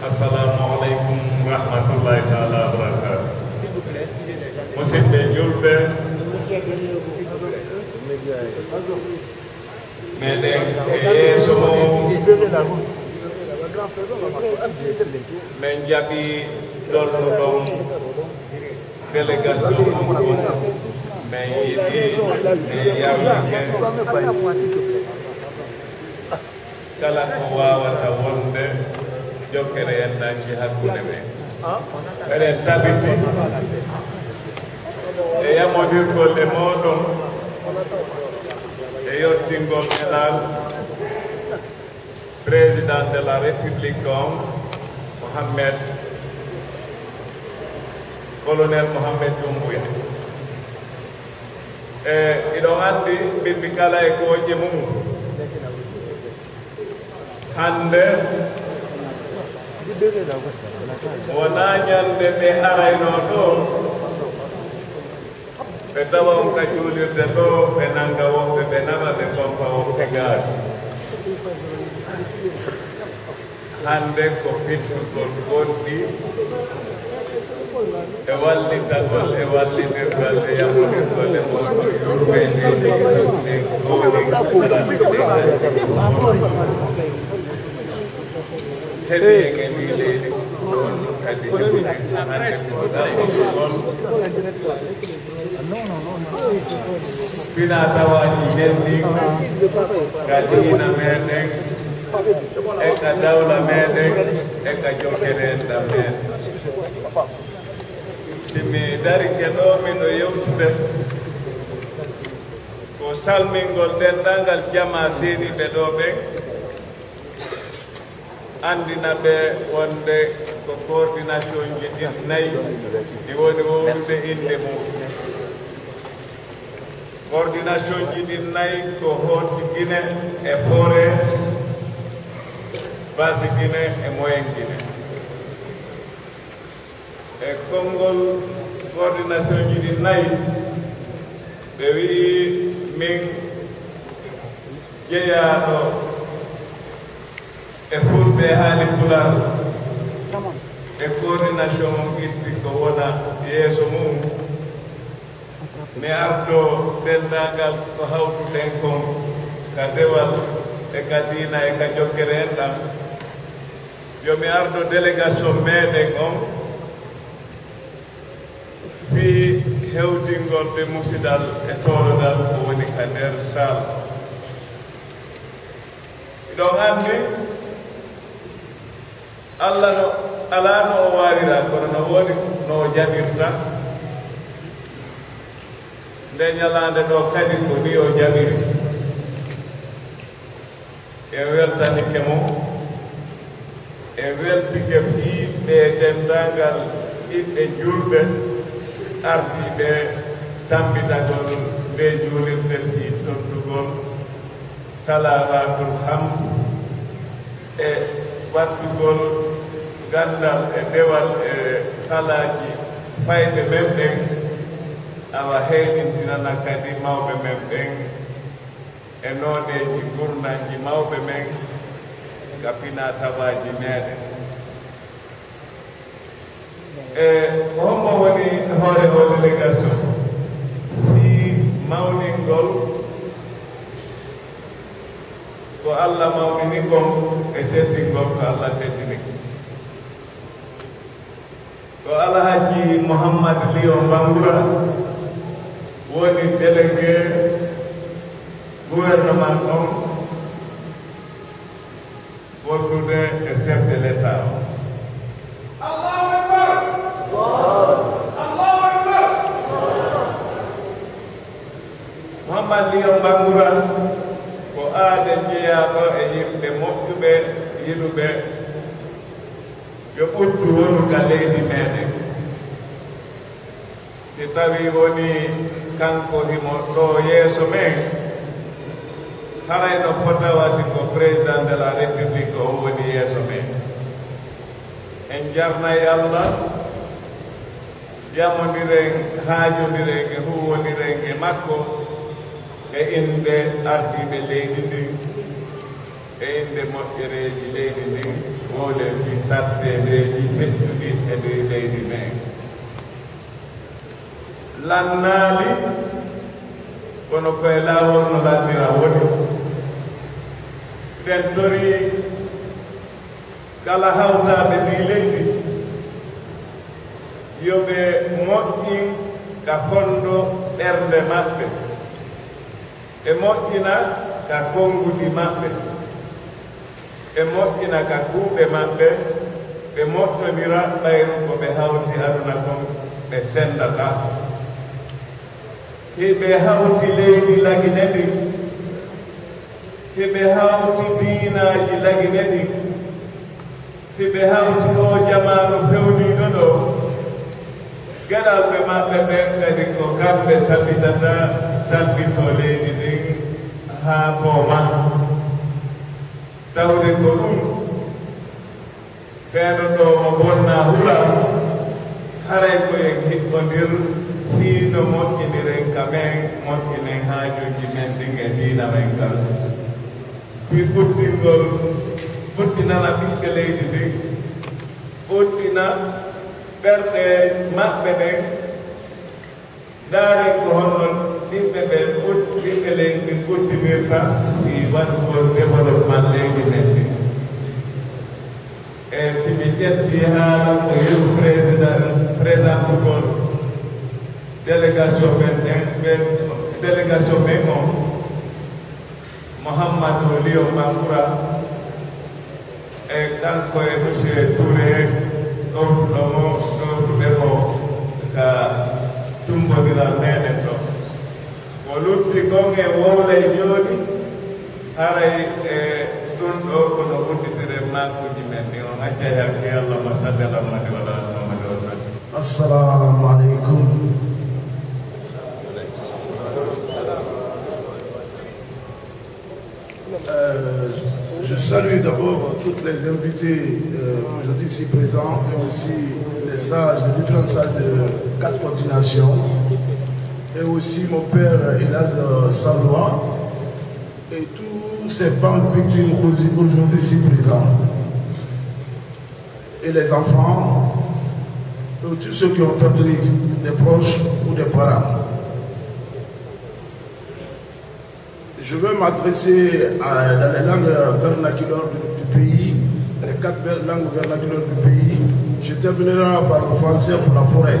assalamu aleykum rahmatullahi taala wa barakatu musidɓe julɓe meɗen e yeeso min jaɓi ɗolnuɗon délégation on min yiɗi e yawlike kala ko wonde जो कह रहे हैं ना जिहाद होने में अरे तबिटी एया मौजूद को ले मौतों एयो टिंगो मेलाल president de la Repubblica Mohamed Colonel Mohamed Doumbouya. E iɗo anndi ɓiɓɓi kala e kooje mum hannde wona ñande ɓe arayno ɗo ɓe tawa on ka juulirde ɗo ɓe nanga woɓɓe ɓe nama ɓe pompa woɓɓe gaari hannde ko fittugol gonɗi e wallitagol e wallitirgal e yamodirgol e moɗo yurɓe ndeɗi ɗe gooni heɓi interviene che mi vede Pilata wani denni kadina mede eka daula mede eka jokerenda mede simi dari kenomino yewtude ko salmingol dendangal jama seni ɓe ɗo ɓen andina ɓe wonde ko coordination ji ɗin nayyi ɗi woni wowrude inde mum coordination ji ɗin nayyi ko hooti guine e poore basi guine e moyen guine e konngol coordination ji ɗin nayyi ɓe wii min jeyaɗo Ekut behali fulani. Ekut na shomo kiti kowona Yesu Mungu. Ne abdo tendagal to how to tenkom kadewal ekadina ekajokerenda. Yo mi ardo delegation mede kom fi hewtingol de musidal e dal ko woni kander sal. Ɗon anndi allah no alaa no o waawira kono no woodi no o jaɓirta nde ñalaande ɗo kadi ko ni o jaɓiri en weltanike mo en weltike fiiɓe denndaangal ɓiɓɓe julɓe ardiiɓe tambitagol mbe juulirɗe fii tottugol salawatul hams e wattugol gandal e dewal e salaaji fayde men ɓen awa heeɗintinana kadi mawɓe men ɓen e nooneji gurnanji mawɓe men ka pina tawaji meɗen e hommo woni hoore o délégation si mawningol ko allah mawnini kon e teddingol ko allah teddini ko alhaji mouhammad lio bangura woni délégué gouvernement on wondude e chef de l' état o mouhammad lio bangura ko aade jeyaɗo e yimɓe moƴƴuɓe yiɗuɓe yo ɓuddu wonu ka leydi meɗen si tawi woni kanko himo ɗo yeeso men harayno fota wasi ko président de la république o woni yeeso men en jarnayi allah yamodiren haajodiren e huwodiren e makko e inde ardiɓe leydi ndi e inde moƴƴereeji leydi ndin wole fi sarteedeeji fettuɗi e nder leydi men lannaali kono koye laawol no lannira woni nden tori kala hawtaaɓe ndi leydi yo ɓe moƴƴin ka konndo ɓernde maɓɓe e moƴƴina ka konngudi maɓɓe ɓe moƴƴina ka kuuɓe maɓɓe ɓe moƴƴonira ɓayru ko ɓe hawti aduna kon ɓe senndata hiɓe hawti leydi lagine ɗi hiɓe hawti diinaaji lagine ɗi hiɓe hawti o jamanu fewniiɗo ɗo geɗalɓe maɓɓe ɓen kadi ko kamɓe tabitata tabbito leydi ndin haa booma tawde ko ɗum ɓeeɗo ɗo mo bonna hula haray koyen hiɓɓondir fiino moƴƴiniren ka men moƴƴinen haajuji men ɗin e diina men kan wi ɓuɗɗingol đi, ɓiɓɓe leydi ndin ɓuɗɗina ɓerɗe maɓɓe ɓen ndaaren ko honno ɓiɓɓe ɓen ɓiɓɓe leydi ɗin i waɗugol développement leydi men ɗin e si ƴetti haala ko yeru président présentugol délégation men ɗen ɓen délégation men o mouhammadou lio mankoura e kanko e monsieur touré ɗowɗomo ɗowɗuɓe ko ka tumbodiral meɗen e. Euh, je salue d'abord toutes les invités euh, aujourd'hui ici présents et aussi les sages des différentes salles de quatre coordinations et aussi mon père Elaz Salois et tous ces femmes victimes aujourd'hui ici présents et les enfants et tous ceux qui ont perdu des proches ou des parents. Je veux m'adresser dans les langues vernaculaires du, pays, les quatre langues vernaculaires du pays. Je terminerai par le français pour la forêt.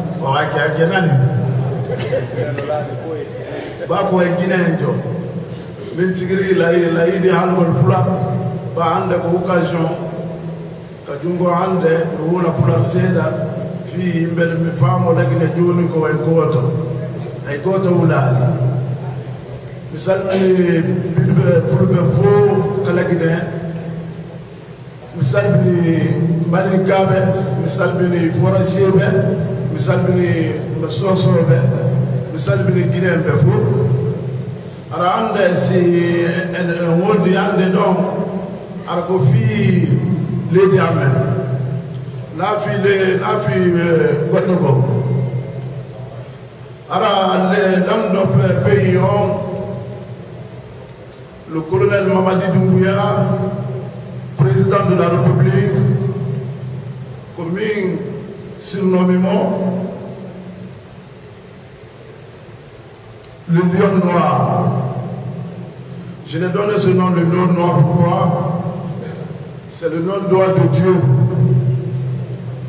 wawake nani bako wenginejo min tigiri e layidi e e pula ba ande ko occasion ka jungo hande mi wuna pular seeda. Fi yimɓele mi faamo lagine jooni ko way gooto hay gooto wulaali mi salmini biɓe fulɓe fo ka lagine mi salmini mbaɗinkaaɓe mi salmini forasieɓe misali bɛ ne mɛsɔn sɔrɔ bɛ misali bɛ ne ginɛ bɛ fo ara an da si ɛnwo di an de dɔn ara ko fi le di an mɛ n'a fi le n'a fi ara le dam dɔ fɛ pe yɔn le colonel Mamadi Doumbouya président de la République commune surnommément le lion noir je l'ai donné ce nom le lion noir pourquoi c'est le nom droit de Dieu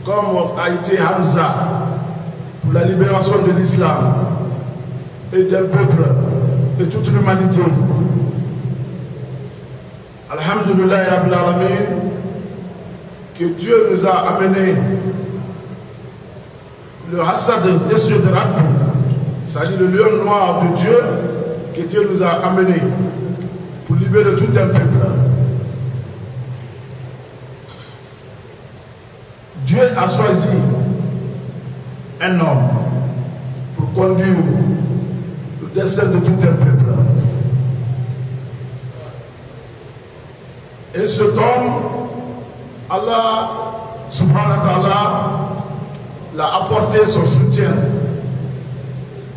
comme a été Hamza pour la libération de l'islam et d'un peuple, de toute l'humanité. Alhamdulillah Rabbil Alamin, que Dieu nous a amené le Hassad de Rabbi, c'est-à-dire le lion noir de Dieu que Dieu nous a amené pour libérer tout un peuple. Dieu a choisi un homme pour conduire le destin de tout un peuple. Et cet homme, Allah subhanahu wa ta'ala l'a apporté son soutien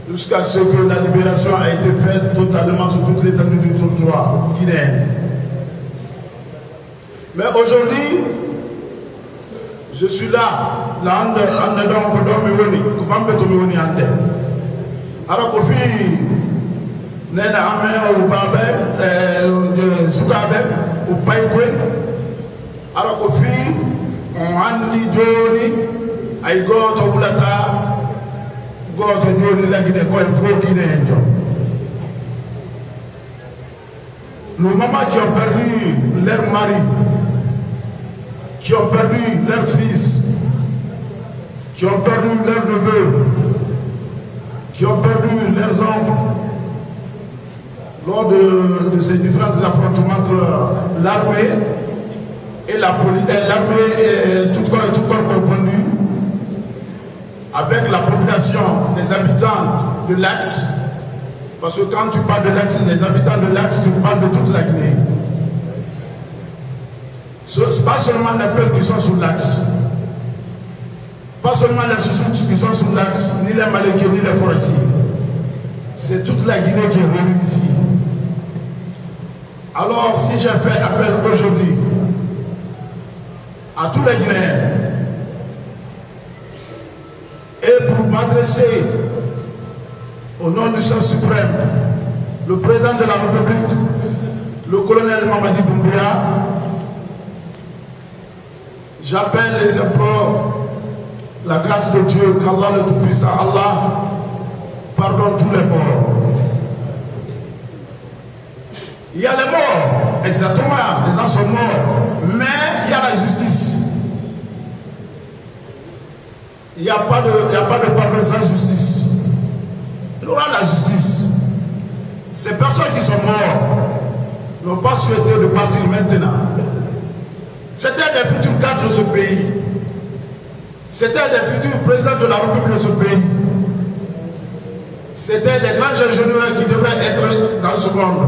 jusqu'à ce que la libération a été faite totalement sur toute l'étendue du territoire guinéen. Mais aujourd'hui, je suis là, là, ande, ande donc, do mi woni, ko bambe to mi woni ande. Ara ko fi nena ame o babe, eh, sukabe, o paikwe. Ara ko fi on andi joni ay goto joni lagine koye fo guine en jom nos mamans qui ont perdu leur mari qui ont perdu leur fils qui ont perdu leurs neveux qui ont perdu leurs oncles lors de, ces différents affrontements entre l'armée et la police, l'armée, tout corps, tout corps confondu, avec la population des habitants de l'Axe, parce que quand tu parles de l'Axe, les habitants de l'Axe, tu parles de toute la Guinée. Ce n'est pas seulement les peuples qui sont sous l'Axe, pas seulement les sous qui sont sous l'Axe, ni les Malékiens, ni les forestiers. C'est toute la Guinée qui est réunie ici. Alors, si j'ai fait appel aujourd'hui à tous les Guinéens et pour m'adresser au nom du chef suprême, le président de la République, le colonel Mamadi Doumbouya, j'appelle et j'implore la grâce de Dieu, qu'Allah le Tout-Puissant, Allah, pardonne tous les morts. Il y a les morts, exactement, les gens sont morts, mais il y a la justice. Il n'y a, pas de, il de pardon sans justice. Il aura la justice. Ces personnes qui sont mortes n'ont pas souhaité de partir maintenant. C'était des futurs cadres de ce pays. C'était des futurs présidents de la République de ce pays. C'était des grands ingénieurs qui devraient être dans ce monde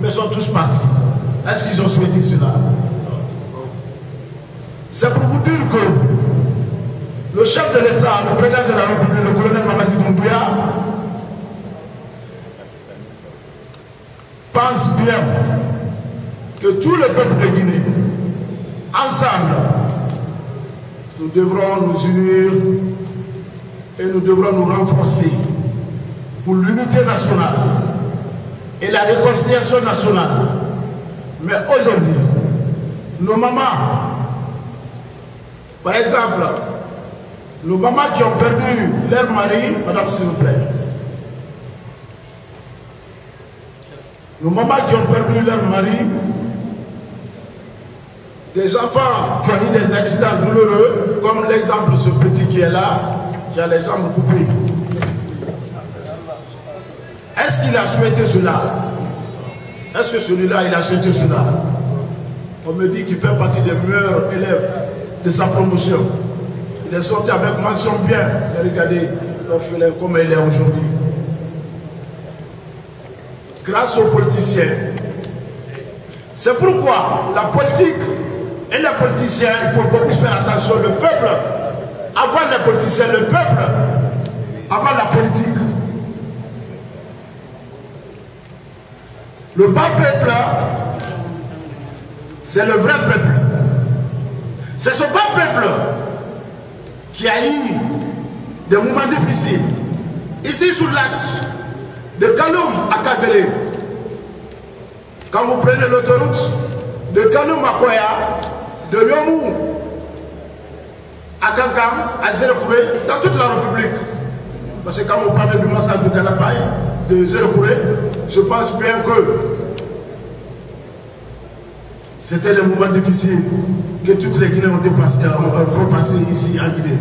mais sont tous partis. Est-ce qu'ils ont souhaité cela? C'est pour vous dire que le chef de l'État, le président de la République, le colonel Mamadi Doumbouya, pense bien que tout le peuple de Guinée, ensemble, nous devrons nous unir et nous devrons nous renforcer pour l'unité nationale et la réconciliation nationale. Mais aujourd'hui, nos mamans, par exemple, nos mamans qui ont perdu leur mari, madame s'il vous plaît, nos mamans qui ont perdu leur mari, des enfants qui ont eu des accidents douloureux, comme l'exemple de ce petit qui est là, qui a les jambes coupées. Est-ce qu'il a souhaité cela? Est-ce que celui-là, il a souhaité cela? On me dit qu'il fait partie des meilleurs élèves de sa promotion. Il est sorti avec mention bien. Et regardez l'orphelin comme il est aujourd'hui. Grâce aux politiciens. C'est pourquoi la politique et les politiciens, il faut beaucoup faire attention. Le peuple, avant les politiciens, le peuple, avant la politique. Le bas peuple, c'est le vrai peuple. C'est ce bas peuple qui a eu des moments difficiles. Ici, sur l'axe de Kaloum à Kagele, quand vous prenez l'autoroute de Kaloum à Koya, de Yomou à Kankam, à Zérekoué, dans toute la République. Parce que quand on parle du massacre de Kalapay, de Zérekoué, je pense bien que c'était des moments difficiles que toutes les Guinéens ont, dépassé, ont, ont fait passer ici en Guinée.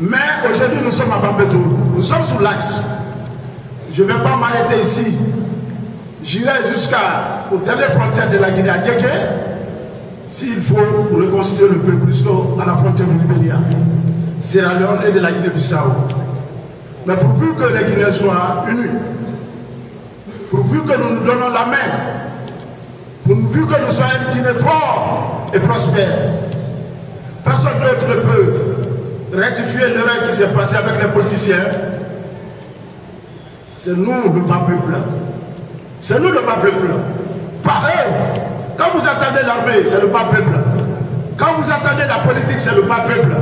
Mais aujourd'hui, nous sommes à Bambeto. Nous sommes sur l'axe. Je ne vais pas m'arrêter ici. J'irai jusqu'aux dernières frontières de la Guinée à Djeke, s'il faut, pour réconcilier le peuple jusqu'à la frontière du Libéria, Sierra Leone et de la Guinée-Bissau. Mais pourvu que les Guinéens soient unis, pourvu que nous nous donnons la main, pourvu que nous soyons une Guinée forte et prospère, personne d'autre ne peut rectifier l'erreur qui s'est passée avec les politiciens. C'est nous le bas peuple. C'est nous le bas peuple. Pas eux. Quand vous attendez l'armée, c'est le bas peuple. Quand vous attendez la politique, c'est le bas peuple.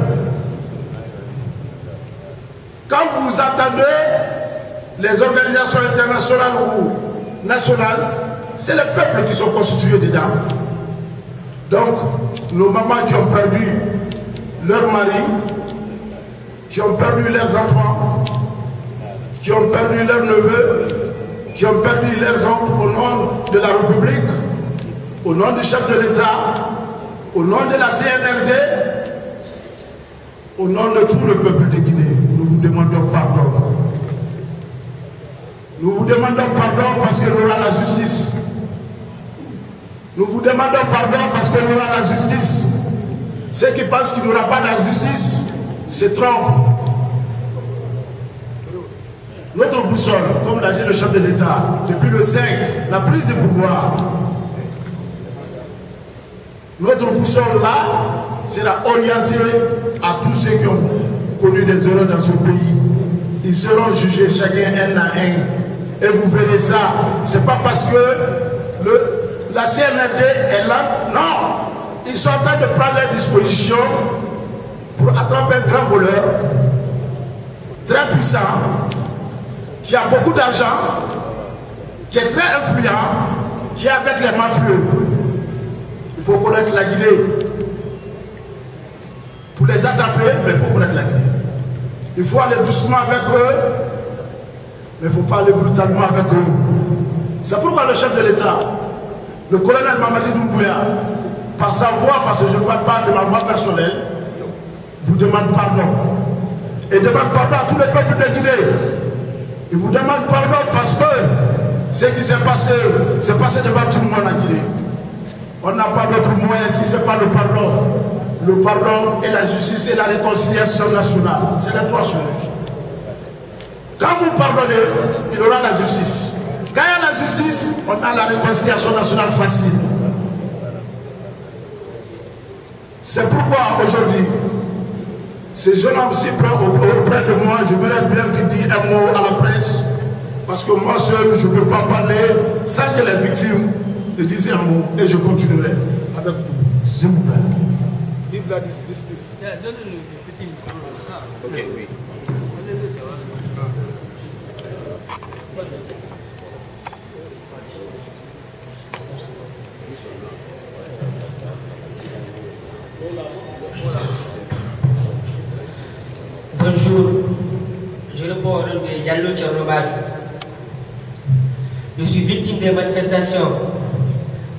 Quand vous attendez les organisations internationales ou nationales, c'est les peuples qui sont constitués dedans. Donc, nos mamans qui ont perdu leur mari, qui ont perdu leurs enfants, qui ont perdu leurs neveux, qui ont perdu leurs oncles au nom de la République, au nom du chef de l'État, au nom de la CNRD, au nom de tout le peuple de Guinée, nous vous demandons pardon. Nous vous demandons pardon parce que nous avons la justice. Nous vous demandons pardon parce nous avons la justice. Ceux qui pensent qu'il n'y aura pas de justice se trompent. Notre boussole, comme l'a dit le chef de l'État, depuis le 5, la prise de pouvoir, notre boussole là sera orientée à tous ceux qui ont connu des erreurs dans ce pays. Ils seront jugés chacun un à un. Et vous verrez ça. C'est pas parce que le, la CNRD est là. Non. Ils sont en train de prendre leurs dispositions pour attraper un grand voleur, très puissant, qui a beaucoup d'argent, qui est très influent, qui est avec les mafieux. Il faut connaître la Guinée. Pour les attraper, mais il faut connaître la Guinée. Il faut aller doucement avec eux, mais il ne faut pas aller brutalement avec eux. C'est pourquoi le chef de l'État, le colonel Mamadi Doumbouya, par sa voix, parce que je ne parle pas de ma voix personnelle, vous demande pardon. Et demande pardon à tous les peuples de Guinée. Il vous demande pardon parce que ce qui s'est passé, c'est passé devant tout le monde en Guinée. On n'a pas d'autre moyen si ce n'est pas le pardon. Le pardon et la justice et la réconciliation nationale. C'est les trois choses. Quand vous pardonnez, il aura la justice. Quand il y a la justice, on a la réconciliation nationale facile. C'est pourquoi aujourd'hui, ces jeunes hommes si près auprès de moi, je voudrais bien qu'ils disent un mot à la presse, parce que moi seul, je ne peux pas parler sans que les victimes ne disent un mot, et je continuerai avec vous, s'il vous plaît. Vive la justice. Ok, oui. Je Diallo suis victime des manifestations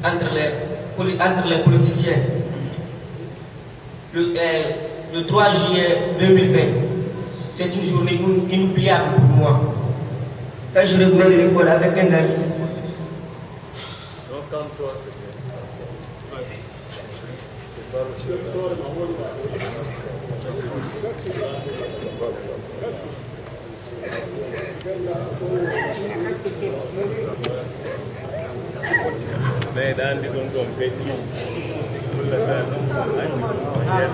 entre les, poli- entre les politiciens. Le, euh, le 3 juillet 2020, c'est une journée in- inoubliable pour moi. Quand je revenais de l'école avec un ami, Nay dan di don don pe ti. Kulla ta an ti ko ya.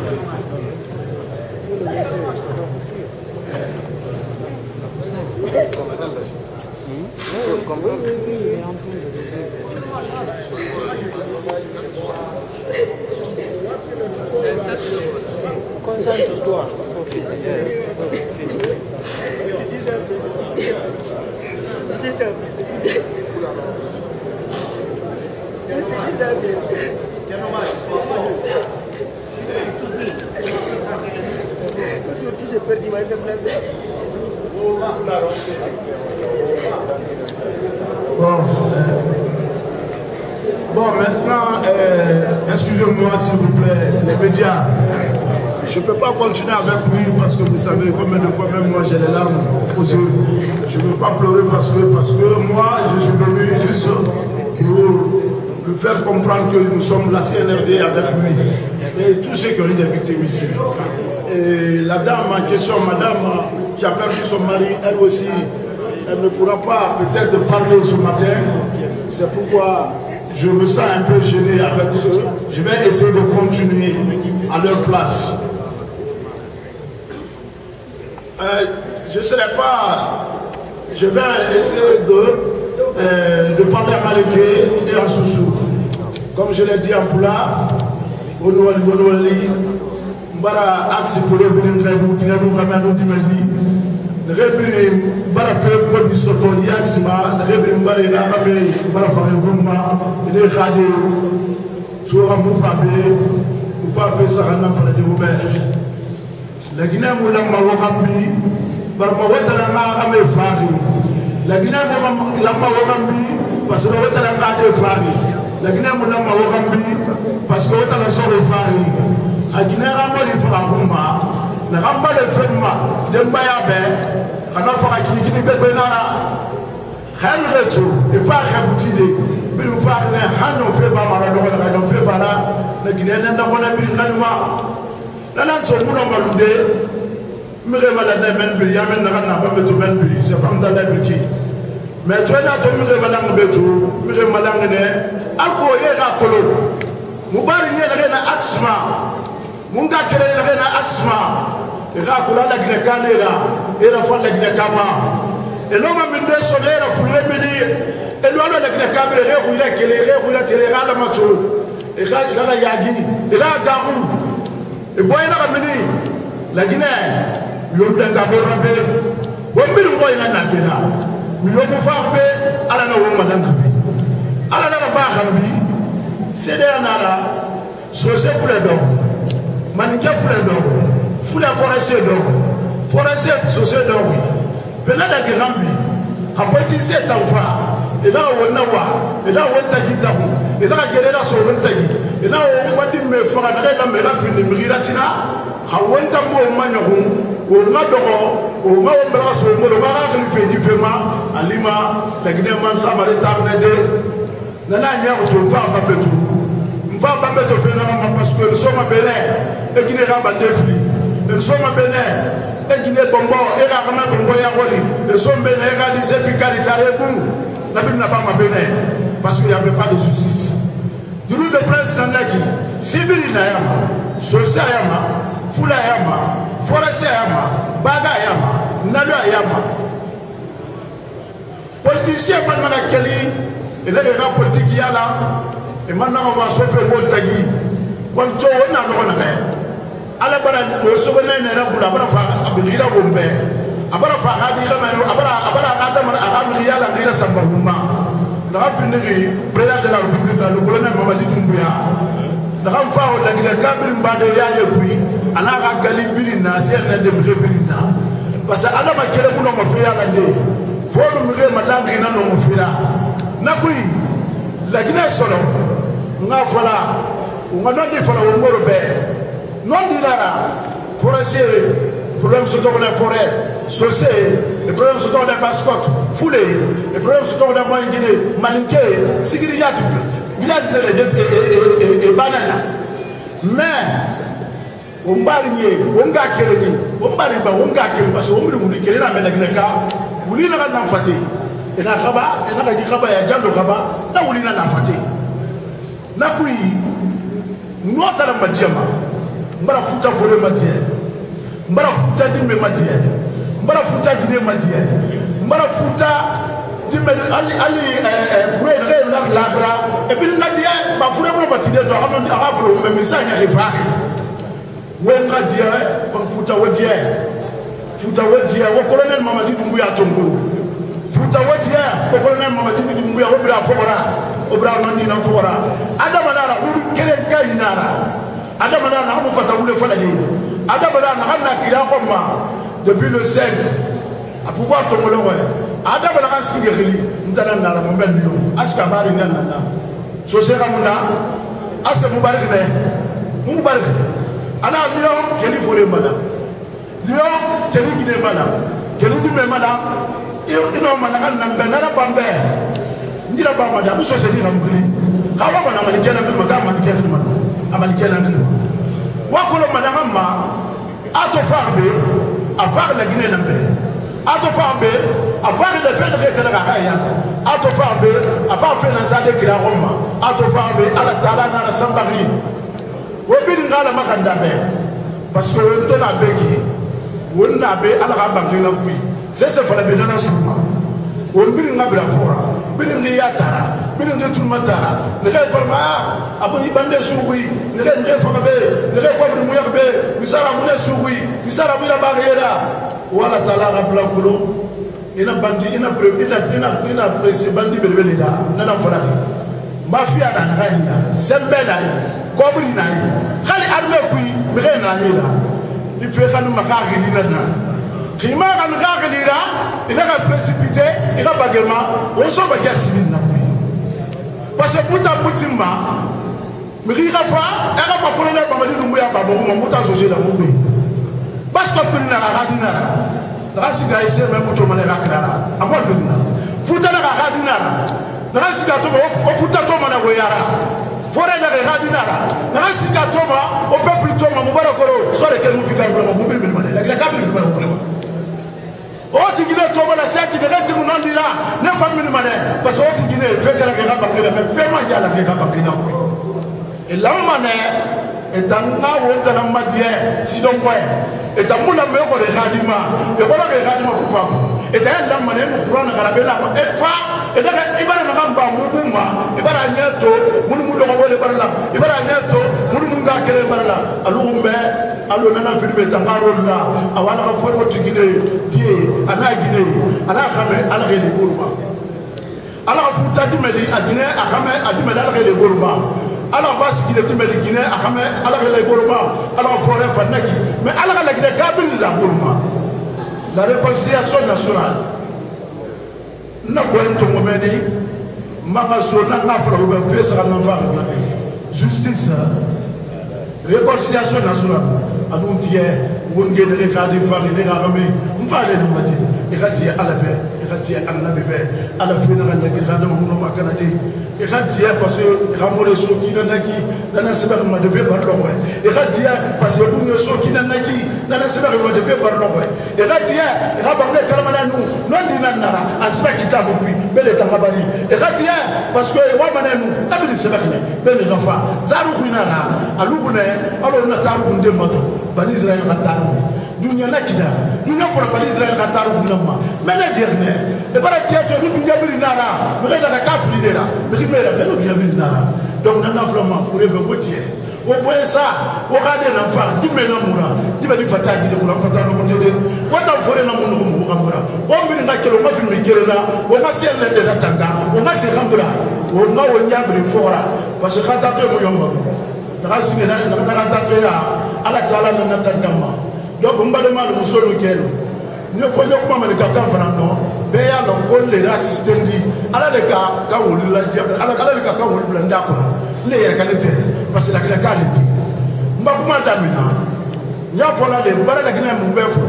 Komandallah. Concentre-toi. J'ai perdu ma Bon, euh, bon maintenant, euh, excusez-moi s'il vous plaît, les médias. Je ne peux pas continuer avec lui parce que vous savez combien de fois même moi j'ai les larmes aux yeux. Je ne veux pas pleurer parce que, parce que moi je suis venu juste pour lui faire comprendre que nous sommes la CNRD avec lui et tous ceux qui ont eu des victimes ici. Et la dame en question, madame qui a perdu son mari, elle aussi, elle ne pourra pas peut-être parler ce matin. C'est pourquoi je me sens un peu gêné avec eux. Je vais essayer de continuer à leur place. Euh, je ne serai pas. Je vais essayer de, euh, parler à Maliké et à Soussou. Comme je l'ai dit en Poula, au Nouali, Mbara Axe Folo Birin Rebu, Dinanou Kamano Dimadi, Rebiri Mbara Fe Bobi Soto Mbara Mbara Khade, Soura Moufabe Sarana Fara de lagina mu lamma wakan bi barma watala ma ame fahi lagina mu lamma wakan bi pasina watala ma de fahi lagina mu lamma wakan bi pasina watala sɔre fahi a gina ka mɔri faga kun ma na ka ba de fɛn ma denba y'a bɛɛ kana faga kirikiri bɛɛ bɛ nara hɛn ka tu ifa ka buti de biri fahi ne hɛn no fe ba mara dɔgɔ la ka dɔn fe ba la na gina ne dɔgɔ la biri lala tsokuno malude mirevela na men biri ya men naga naba betu men biri se famta la biriki me tsoe na tso mirevelang betu mirevelang ne alko ye ga kolo mubari nye nage na aksma munga kere nage na aksma ga kula la gine kanera era fa la gine kama enoma minde solera fulwe mini elwalo la gine kabere ge kuila kele ge kuila tere ga la matso ga ga yagi ga gahu iboyina kamini lakini eh, yomdanga borra be bombiri ngoyina nabena miyomu faa be ala na womalanga be ala nara baa kambi sedeya nara sose fulɛ dɔgɔ manikɛ fulɛ dɔgɔ fulɛ fɔrɛse dɔgɔ fɔrɛse sose dɔgɔ bɛnɛ dagi kan bi ka bɔ ti se tanfa ila wonna wa ila wonta kitabu ila gerera so wonta gi ila wadi me faga na la me la fi ni migira tina ha wonta mo ma nyahu o nga dogo o nga o mbara so mo ma ga kli fe ni fe ma alima la gine man sa mare tarne de na na nya o to fa ba betu mfa ba betu fe na ma parce que so ma bele e gine ga ba defli e so ma bele e gine bombo e ga ga ma ya gori e so mbele e ga di se fi kali tare La Bible n'a pas ma bénin parce qu'il n'y avait pas de justice. Du de prince Nangaki, Sibiri Nayama, Sosa Yama, Fula Yama, Forasa Yama, Baga Yama, Nalua Yama. Politicien Panamana Kelly, et là les grands politiques Yala, et maintenant on va sauver Montagui. Quand on a le Ala bara to so ne ne ra bula bara fa abira bombe abara fa hadi la manu abara abara adam adam ya la gira sambahuma da hafi ne ke president de la republique la colonel mamadi dumbuya da han fa o la gira kabir mbade ya ye kui ana ga gali birin na sai na dem ke birin na. Parce que ala ma kele kuno ma fiya la de fo dum ke malangi na no mo na kui la gira solo nga fala nga nondi fala wo ngoro be. Nondi lara forasier problèmes se tournent dans la forêt, Sossé, les problèmes se tournent dans Bascotte, Foulé, les problèmes se tournent dans Moyen-Guinée, Malinké, Sigiriat, village de et Banana. Mais, o mbari nye o nga kere nye o mbari ba o nga kere parce que o mbiri wuli kere na mɛ lagina ka wuli na ka nanfate ena kaba ena ka ji kaba ya jando kaba na wuli na nanfate na kui nɔ tara madiya ma n bara futa fore madiya n bara futa dimbe matiɛ n bara futa gine matiɛ n bara futa dimbe hali hali ɛɛ eh, ɛɛ eh, fure ne e ye lari lasira et puis lajɛ ba fure bolo ma ti de to a ka a ka foro misa ɲɛ ifa. Wo n kɔn futa wo diɛ futa wo diɛ wo kolonɛli mamadi dunbu y'a to n bolo futa wo diɛ wo kolonɛli mamadi dunbu y'a o bila fɔkɔra o bila nɔni na fɔkɔra adamaden ara olu kelen ka ɲi. adamada naga mu fata wule fana ye adamada naga na kiri a kɔ ma depuis le 5 a pouvoir tongolo kɔɛ adamada ka sigɛgili n tana nara mo mɛ lion. Asike a b'a ri ne nana sose ka mun na asike mubariki bɛ mu mubariki ana lion kɛli fore ma la lion kɛli gine ma la kɛli dumɛ ma la ino malaka nambɛ nara banbɛ n dira ba ma de a bɛ sose di ka mukili kawa ma na mani kɛnɛ bi ma k'a mani kɛnɛ ma don amalikɛla ŋanima wakolo malaŋa ma a to faar be a faar la ginɛ nan bɛɛ a to faar be a faar la fɛn dɔkɛ kɛlɛ ka kaa yaka a to faar be a faar fɛn na sade kira ko ma a to faar be ala taala nara sanbagi o bini ŋa ala ma kan da bɛɛ parce que won to n'a bɛɛ ki won n'a bɛ ala ka bankiŋa kui sese fana be nana suru ma won bini ŋa bila fɔra bini ŋa y'a taara bino nde tulu matara nege kolma abo ibande sugui nege nege faga be. Nege kobri muyak be. Misara mune sugui misara bira bagera wala tala ga bula kulo ina bandi ina ina ina ina presi bandi berbeli da. Nana faraki mafia da naga ina. Sembe da kobri na ni khali arme kui nege na ni da ife khani makagi ni na. Khima kan ga gilira ina ga precipiter ina bagema. Oso bagia sibina kui. parce que muta mutimba mikiki ka fa e ka fakolo ne bamadi dumbu ya babaku ma muta sosie la mu be parce que pirina ka ka dinara naga siga ese mɛ muto mane ka kirara a ma dumina futa na ka ka dinara naga siga to ma o futa to mana goyara fore na ka ka dinara naga siga to ma o peuple to ma mu bara koro sore ke mu fikar bla ma mu bir min mane la ka bir min mane o tigile tobala se tigile tigunandira ne fa minu manɛ parce que o tigile fɛn kɛra kɛ ka bange la mais fɛn ma jɛ la kɛ ka bange la koyi ilamanɛ eta nga wo tana madiɛ sidɔnkɔɛ eta mu la mɛ kɔrɔ ihadima ekɔrɔ kɛ ihadima fo fa fo eta yɛ lamanɛ nu kuran kara bɛ na ko e fa eta ka i bara naga ba mu mu ma i bara ɲɛ to munu mu dɔgɔbɔ le bara la i bara ɲɛ to mu ga kere barala alu mbe alu nana la. Awala ka to gine khame ala le burma ala ta ala a ala ala ka fɔrɛ fa naki mɛ ala la réconciliation nationale. Na kɔn tongo mɛ ni ma ka so n'a ka fara o bɛ fɛn saga na fa ka bila justice réconciliation nationale. A dun tiɲɛ wongene e kadi farine kakame mfaleni majidi ikatiye ala bɛɛ ikatiye annabi bɛɛ ala fina ka ɲagiri ka adama munɔ ma kana de i ka diya parce que i ka mɔ de so kina naki nana sɛbɛ ka ma de bɛ bari lɔgɔ ye i ka diya parce que kun ye so kina naki nana sɛbɛ ka ma de bɛ bari lɔgɔ ye i ka diya i ka bange karamana nu n'o di na nara a sɛbɛ kita bɛ bi bɛɛ de tanga bari. I ka diya parce que wa mana nu a bɛ ni sɛbɛ kɛnɛ bɛɛ ni ka fa zaaru kun na ra alu kun na ye alo na taaru kun den ma to bani israɛl ka taara taaru dunya na kida dunya fɔra bani israel ka taaru kun na ma mɛ ne diɛ hinɛ i bara diɛ to ni dunya biri nara. Mɛ ka kafiri de la mɛ k'i mɛ yɛrɛ bɛɛ ni dunya biri nara. Donc nana fɔlɔ ma fure bɛ ko tiɲɛ o boye sa o ka de na fa di mɛ na mura di bɛ ni fata gide kula fata no de de o ta fore na mun ko mu ka mura o mbiri na kelo ma fi mi kere na o ma se le de na tanga o ma ti ka mura o ma o nya biri fora parce que kata to mo yomba daga singe na na daga ta to ya ala taala na na tanga donc mbale ma lo musolo kelo ne fo ne kuma mani ka kan fana nɔ bɛɛ y'a lɔn ko le la système di. Ala de ka kan wuli la diya ala ala de ka kan wuli bila n da kɔnɔ ne yɛrɛ ka ne tɛ parce que lakina k'ale di n ba kuma daminɛ n y'a fɔ la de baara laginɛ mun bɛɛ fo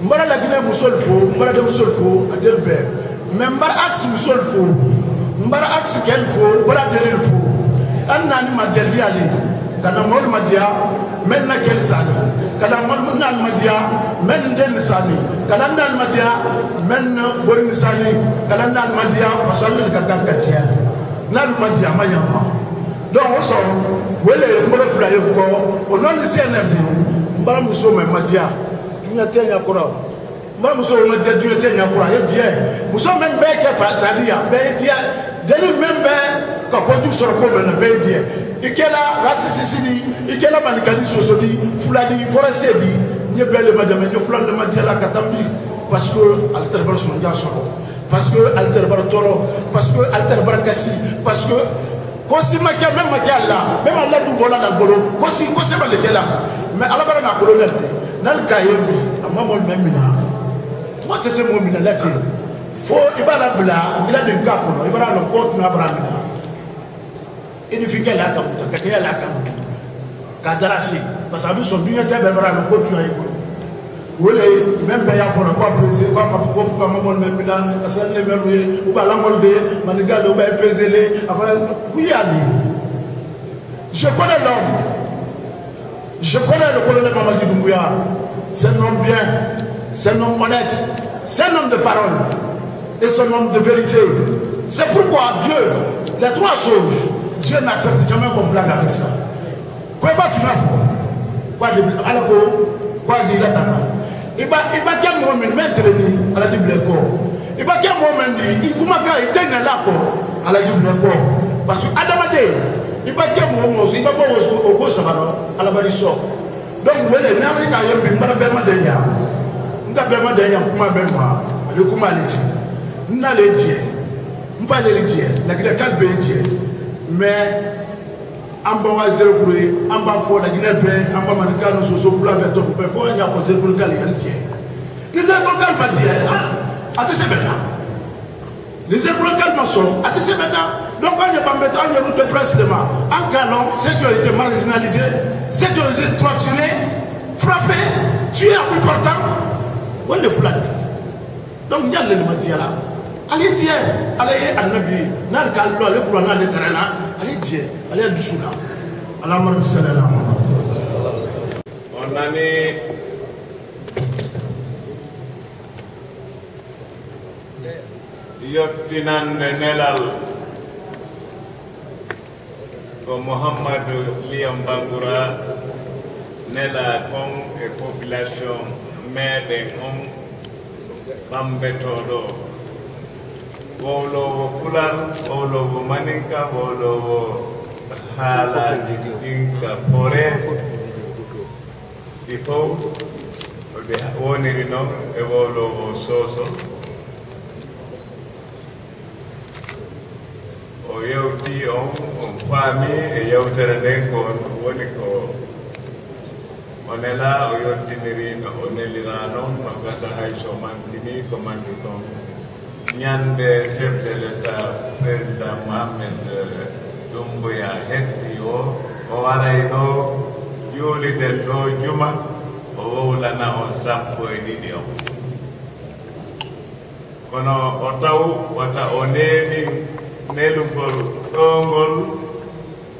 n baara laginɛ muso fo n baara denmuso fo a den bɛɛ mɛ n baara axe muso fo n baara axe kɛli fo n baara deli fo an naani ma jɛli ale ka kada mol madiya men na kel sani. Kada mol mun al madiya men den sani. Kada nal madiya men borin Kana kada nal madiya pasal ka kan ka tiya nal madiya ma yamma donc o sɔrɔ wele mɔlɔ fila ye kɔ o nɔ ni sɛnɛ bi n balimamuso mɛ madiya dunuya tɛ ɲɛ kɔrɔ mɔlɔ muso mɛ diya dunuya tɛ ɲɛ kɔrɔ a ye diya muso min bɛɛ kɛ fa sadi yan bɛɛ ye diya jeli min bɛ ka kɔju sɔrɔ ko mɛ na bɛɛ ye diya i kɛla rasisisi di i kɛla manikani soso di fulani forɛse di n ye bɛɛ le ma dɛmɛ n ye fula le ma diya la ka taa bi parce que ale tɛ bara sonja sɔrɔ parce que ale tɛ bara tɔɔrɔ parce que ale tɛ bara kasi parce que kosi ma kɛ mɛ ma kɛ a la mɛ ma ladu bɔla la bolo kosi kosi ma le kɛ la. Mɛ ala bara n'a bolo lɛ n'ale k'a ye bi a ma mɔli mɛ min na kuma tɛ se mɔgɔ min na lati fo i b'a labila i la den k'a kɔnɔ i b'a lɔn k'o tun y'a bara min na ini finke la kan ke la kan parce que même ou oui je connais l'homme. Je connais le colonel Mamadi Doumbouya c'est un homme bien c'est un homme honnête c'est un homme de parole et c'est un homme de vérité. C'est pourquoi Dieu les trois choses Dieu n'accepte jamais qu'on blague avec ça. Quoi pas tu vas Quoi de alors quoi de la tana. Il va il va quel moment mettre ni à la Bible quoi. Il va quel moment dit il comment quand il tient là quoi à la Bible quoi. Parce que Adamade il va quel moment il va pas au au ça va à la baliso. Donc vous voyez n'avez qu'à y puis mbara bema de nya. Nga bema de nya kuma bema. Le kuma le ti. N'a le ti. Mpa le ti. La kile kalbe ti. Mais an b'a wa zerikuru ye an b'a fɔ laginɛ bɛɛ an b'a manika ni soso fila bɛɛ tɔfɔ bɛɛ fo an y'a fɔ zerikuru k'ale yɛrɛ tiɲɛ ni zerikuru k'ale ma tiɲɛ a tɛ se bɛɛ ta ni zerikuru k'ale ma sɔn a tɛ se bɛɛ ta donc an yɛ ban bɛɛ ta an yɛrɛ de presse de ma an galon ceux qui ont été marginalisés ceux qui ont été torturés frappés tués à bout portant o de fila de donc n y'ale ma tiɲɛ la ale tiɲɛ ale ye anabi ye n'ale k'a lɔ ale kura n'ale kɛrɛ la ale tiɲɛ ale dusu la ala mara bi sɛnɛ la ma. on nani yottinande nelal ko mouhammadou liyam bangura nela kon e population meɗen on ɓambetoɗo bolobo fulan, bolobo maninka, bolobo halajinka pore, ifo, wonirino, e bolobo soso. O yau ti on, on fami, e yau teranen kon, onela o onelirano, hay somantini. Ñande chef de l' état président mohamed dumboya hetti o o waray ɗo juuliden ɗo juma o wowlana on sappo e ɗiɗi on kono o taw wata o neeɓi nelugol ɗongol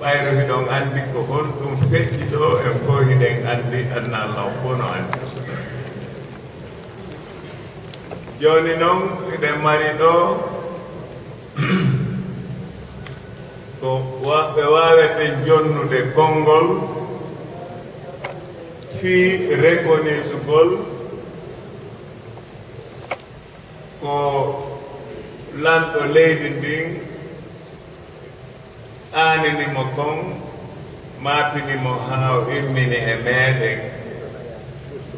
ɓayro hiɗon anndi ko đâu em feƴƴi ɗo en fof hiɗen anndi annallah fof no anndi joni noon eɗen mari ɗo ko ɓe wawete jonnude konngol fii reconnaissugol ko lanɗo leydi ndin aaninimo kon maapinimo haa o immini e meeɗen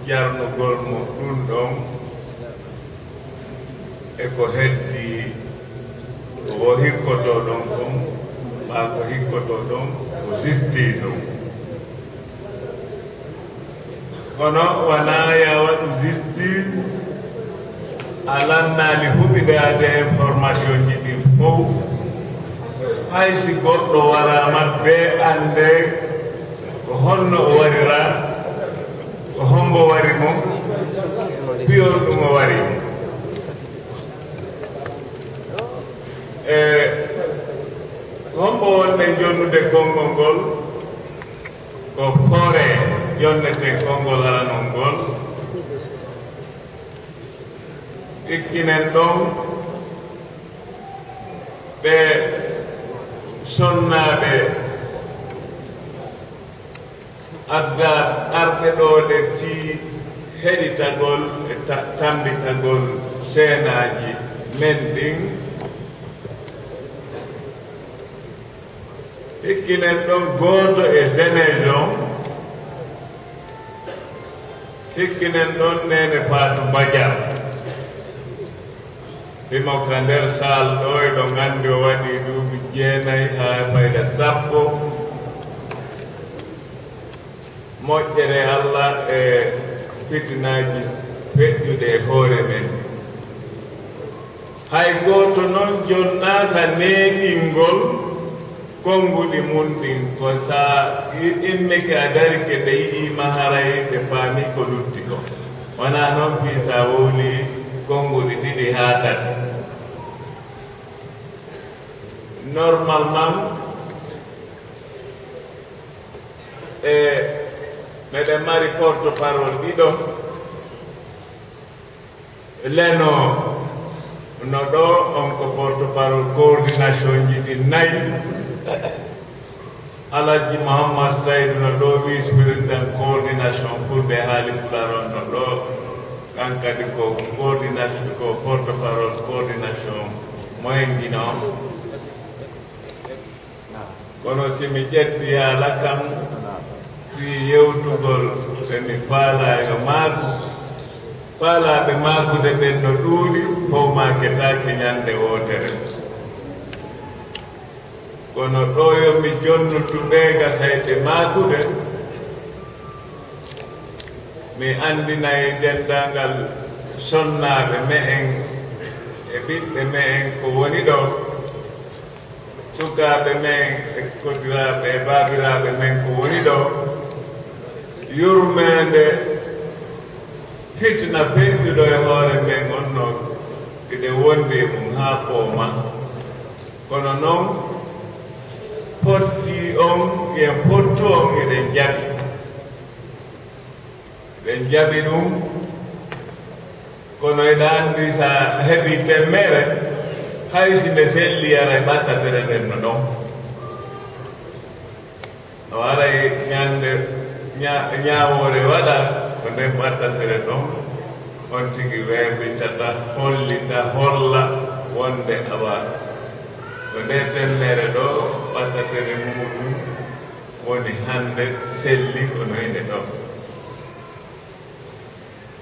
jarnugol mo ɗum ɗon e ko heddi ko hikkoto ɗon kon maa ko hikkoto ɗon ko justice ɗum kono wonaa ya waɗu justice a lannaali huɓidaade information ji ɗin fof hay si goɗɗo waraama be annde ko honno o warira ko hombo wari mo piyon ɗum o hombo wonde jonnude konngol ngol ko poore jonnete konngol aranol ngol. Ikkinen ɗon ɓe sonnaaɓe adda arɓe ɗo ɗe ti heɗitagol e tambitagol seenaaji men ɗin et qui n'aiment d'autres émergents et qui n'aiment n'est pas de bagarre. Primo kander sal ɗo e ɗo gandi o waɗi duuɓi jeenayi haa fayda sappo moƴƴere allah e fitinaji feƴƴude e hoore men hay gooto noon jonnaata neeɗingol kongo le mun din kosa imme ka dari ke dai i maharai de fami ko luttiko. Wana non bi sawoli kongo di di hata. Normalement eh madame Marie porto parole di do leno no do on ko porto parole coordination di nai. Alaji Muhammad Said Nado, we spirit and coordination for the Hali Pularon Nado, Kankadiko, coordination, Portofaron, coordination, Moengino. Kono simijeti ya lakam, si yeutugol, teni fala yo mazu, fala be mazu de tendo duli, po maketaki nyande wotere. Kono ɗo yomi jonnutuɓe gasayɓe maagude mi anndinayi denndangal sonnaaɓe me e ɓiɓɓe me en ko woni ɗo sukaaɓe men e kodiraaɓe e baabiraaɓe men ko woni ɗo yurmeende fitna penɗuɗo e hoore men onno iɗe wondi e mum haa pooma kono noon potti on yen pottu on eɗen jaɓi ɓen jaɓi ɗum kono eɗa anndi so a heɓi temmere hay si nde selli ara e ɓattatere nden no. Ɗon o aray ñande ñawoore waɗa ko nden ɓattatere ɗon on tigi weeɓitata hollita holla wonde awa ko nde temmere ɗo ɓattatere muɗum woni hannde selli ko noyne ɗo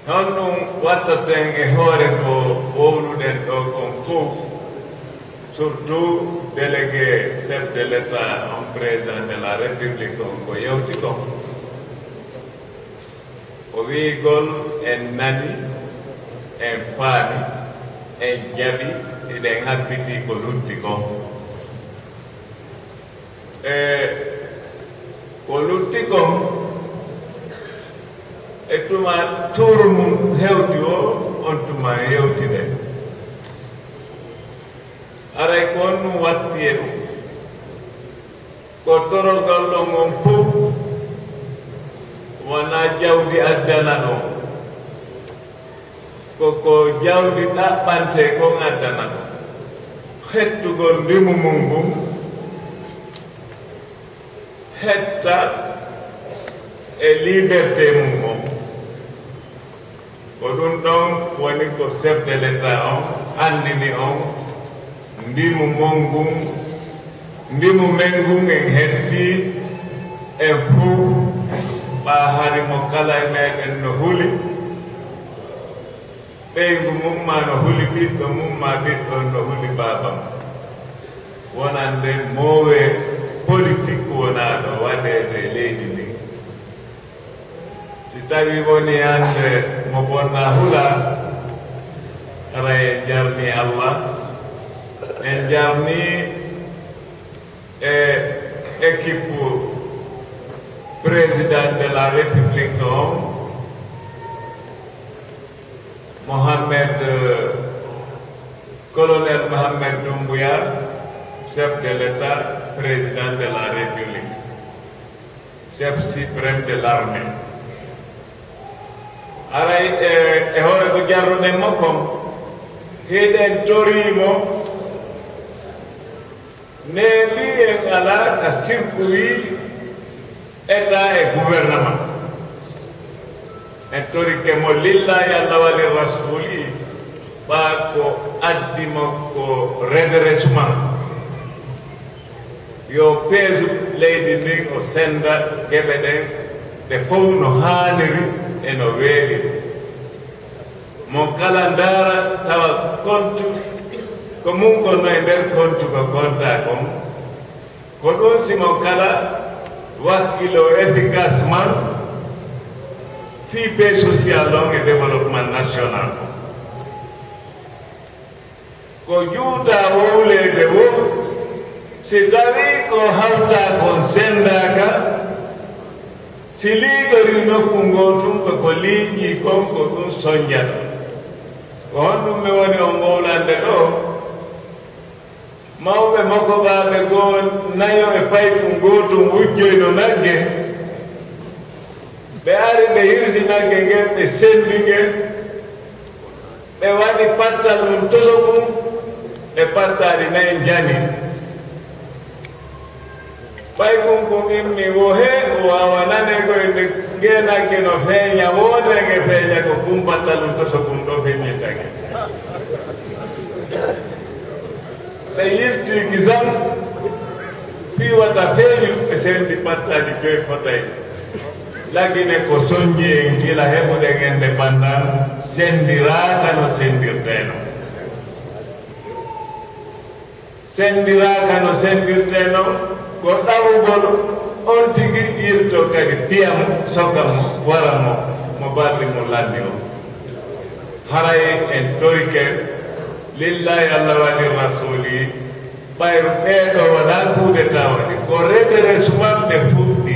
non ɗum wattatenge hoore ko wowluɗen ɗo kon fof surtout délégué chef de l' état en président de la république on ko yewti kon o wiigol en nani en faami. el Yemi y le deja el piti con el último. Eh, con el último, esto va a todo el mundo, el último, con tu madre, pu. koko jawdi ɗaɓɓante kon addana ɗo hettugol ndimu mum ngum hetta e liberté mum on ko ɗum ɗon woni ko chef de l' état on anndini on ndimu mon ngun ndimu men ngun en hetti en fuu. Ɓa harimo kala e meɗen no huli. Ɓeygu mum ma no huli ɓiɗɗo mum ma no huli babam wonan nden mowe politique wonaɗo waɗede leydi ndi si tawi woni hande mo bonna hula ara en jarni allah. En jarni e équipe président de la république on mohammed colonel mohammed doumbouya chef de l'état président de la république chef suprême de l'armée aray e hoore ko jarruɗen makkom heeɗen torimo ne mbi en ala ka circuit état e gouvernement en torike mo lillahi allah wali rasuli ɓa ko addimo ko redressement yo peesu leydi ndin o senda geɓe ɗen ɗe fof no haaniri e no weewi mon kala ndaara tawa kontu ko mum konno e nder kontu ko konta kon ko ɗum simon kala wakkilo efficacement FIBE Social Loan and Development National. Koyuta ole de wo, si tari ko hauta konsenda ka, siligori no kungotum ko koligi konko kun sonya. Ko hondum me woni on ngolande ɗo, mawɓe makko baaɓe goo nayo e pay kungotum wujjoyno nagge, They are the using again the sending they were the partner of Tosoku, the partner in Nainjani. paikunkumimi wohe wawananeko ko kino fenya wonenge fenya kukumpata luntoso kunto fenyetake neyirtikisam piwata fenyu esendi pattadi joy fatayi lakini kusunji ngila hebu degende pandan sendiraka no sendir teno sendiraka no sendir teno ko ɗawugol on tigi irto kadi piyam sokam wara mo mo haray lillahi allah waɗi rasuli. Ɓayru ɓeeɗo wona kuude tawaɗi ko redere sumanɓe fuɗɗi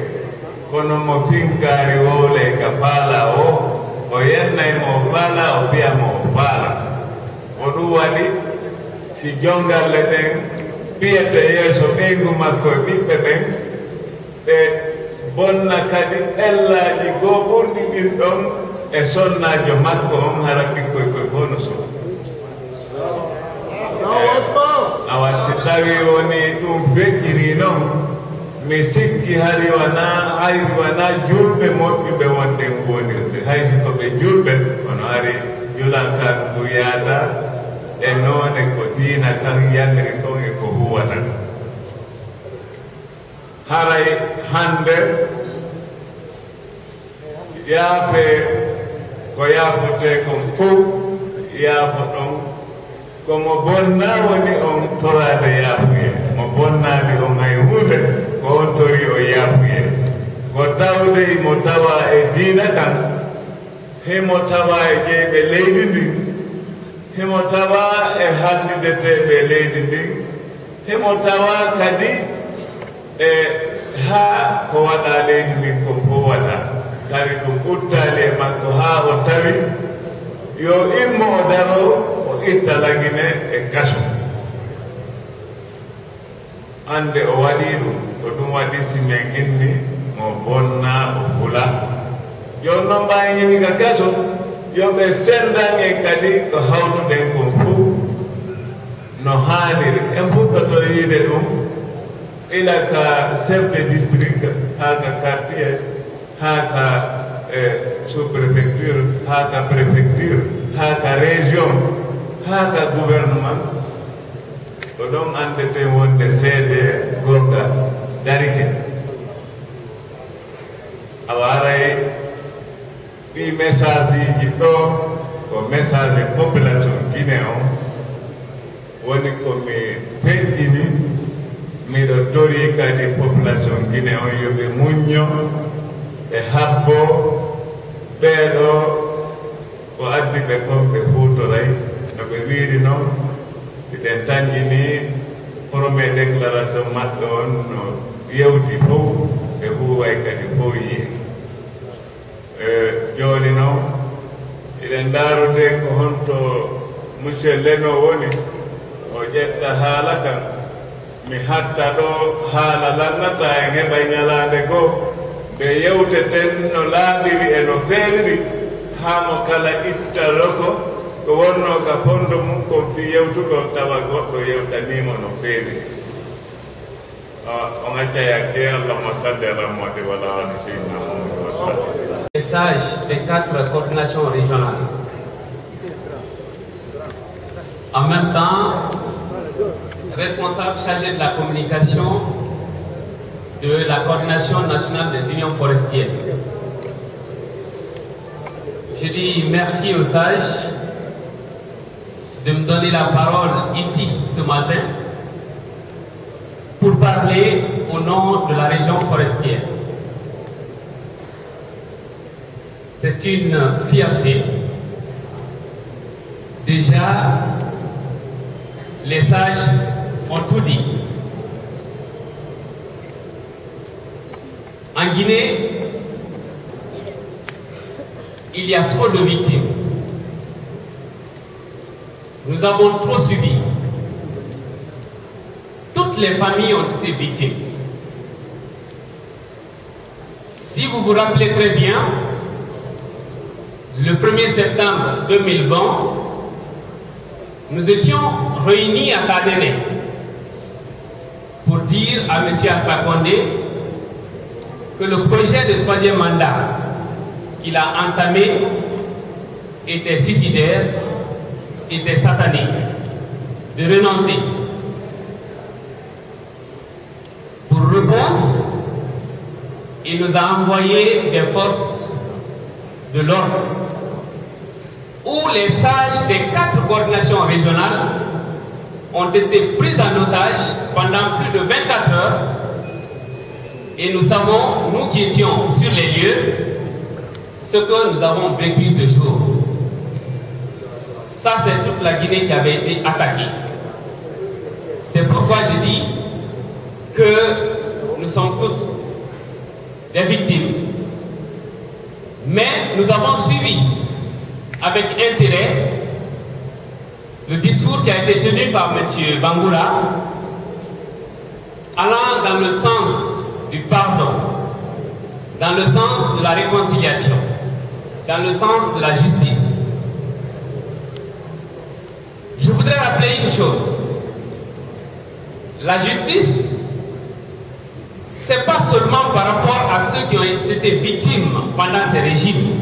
kono mo finkaari wowle ka faala o o yennay mo faala o mbiyamo o faala o ɗum waɗi si jongalle ɗen ɓiyete yeeso ɓeygu makko e ɓiɓɓe ɓen ɓe bonna kadi ellaaji goo ɓurɗi ɗin ɗon e sonnaajo makko on hara ɓikkoy koye bono so awa si tawi woni ɗum feƴƴiri noon mi sikki hari wana hayri wana julɓe moƴƴuɓe wonde wonirde hay si ko ɓe julɓe kono ari julankan ndu yaada e noone ko diina tan yamiri ɗon e ko huwata haray hande yaafe ko yaafote kon fof yaafo ɗon komo bonna woni on torade yaafuye mo bonnaade on hay hunde ko on tori o yaafu en ko tawdey mo tawa e diina kan hemo tawa e jeyɓe leydi ndi. Hemo tawa e haaldideteɓe leydi ndi. Hemo tawa kadi e haa ko waɗa leydi ndin ko fof waɗa. Tawi ɗum uttali e makko haa o tawi yo immo o daro o itta lagine e gaso hannde o waɗi ɗum. Ko ɗum waɗi si men inni mo bonna o fula jon noon mbawi ka gaso yoɓe sendan en kadi ko hawtuɗen kon fof no haaniri en fuɗɗoto yiide ɗum ila ka chef de district haa ka quartier haa ka sous préfecture haa ka préfecture haa ka région haa ka gouvernement. Ko ɗon andete wonde seede gonga narrated. Avare i messaggi che con messaggi popolazione Guinea, woni come fendini miɗo tori kadi population guine on yoɓe muñño e habbo ɓeeɗo ko addi ɓe kon ɓe hutoray no ɓe wirino eɗen tanjini premier déclaration maɓɓe on no yewti fof e huway kadi fof yiye jooni noon eɗen ndaarude ko honto monsieur leno woni o ƴetta haala kan mi hatta ɗo haala lannata en heɓa ñalaande goo nde yewteten no laaɓiri e no feewiri haa mo kala itta loko ko wonno ka fondo mum kon fi yewtugol tawa goɗɗo yewtanimo no feewi seydina mamadou wa sallam Message des quatre coordinations régionales. En même temps, responsable chargé de la communication de la coordination nationale des unions forestières. Je dis merci aux sages de me donner la parole ici ce matin pour parler au nom de la région forestière. C'est une fierté. Déjà, les sages ont tout dit. En Guinée, il y a trop de victimes. Nous avons trop subi. Toutes les familles ont été victimes. Si vous vous rappelez très bien, le 1er septembre 2020, nous étions réunis à Tadene pour dire à M. Alpha Condé que le projet de troisième mandat qu'il a entamé était suicidaire, était satanique, de renoncer. Pour il nous a envoyé des forces de l'ordre où les sages des quatre coordinations régionales ont été pris en otage pendant plus de 24 heures et nous savons, nous qui étions sur les lieux, ce que nous avons vécu ce jour. Ça, c'est toute la Guinée qui avait été attaquée. C'est pourquoi je dis que sommes tous des victimes. Mais nous avons suivi avec intérêt le discours qui a été tenu par M. Bangoura allant dans le sens du pardon, dans le sens de la réconciliation, dans le sens de la justice. Je voudrais rappeler une chose. La justice, c'est pas seulement par rapport à ceux qui ont été victimes pendant ces régimes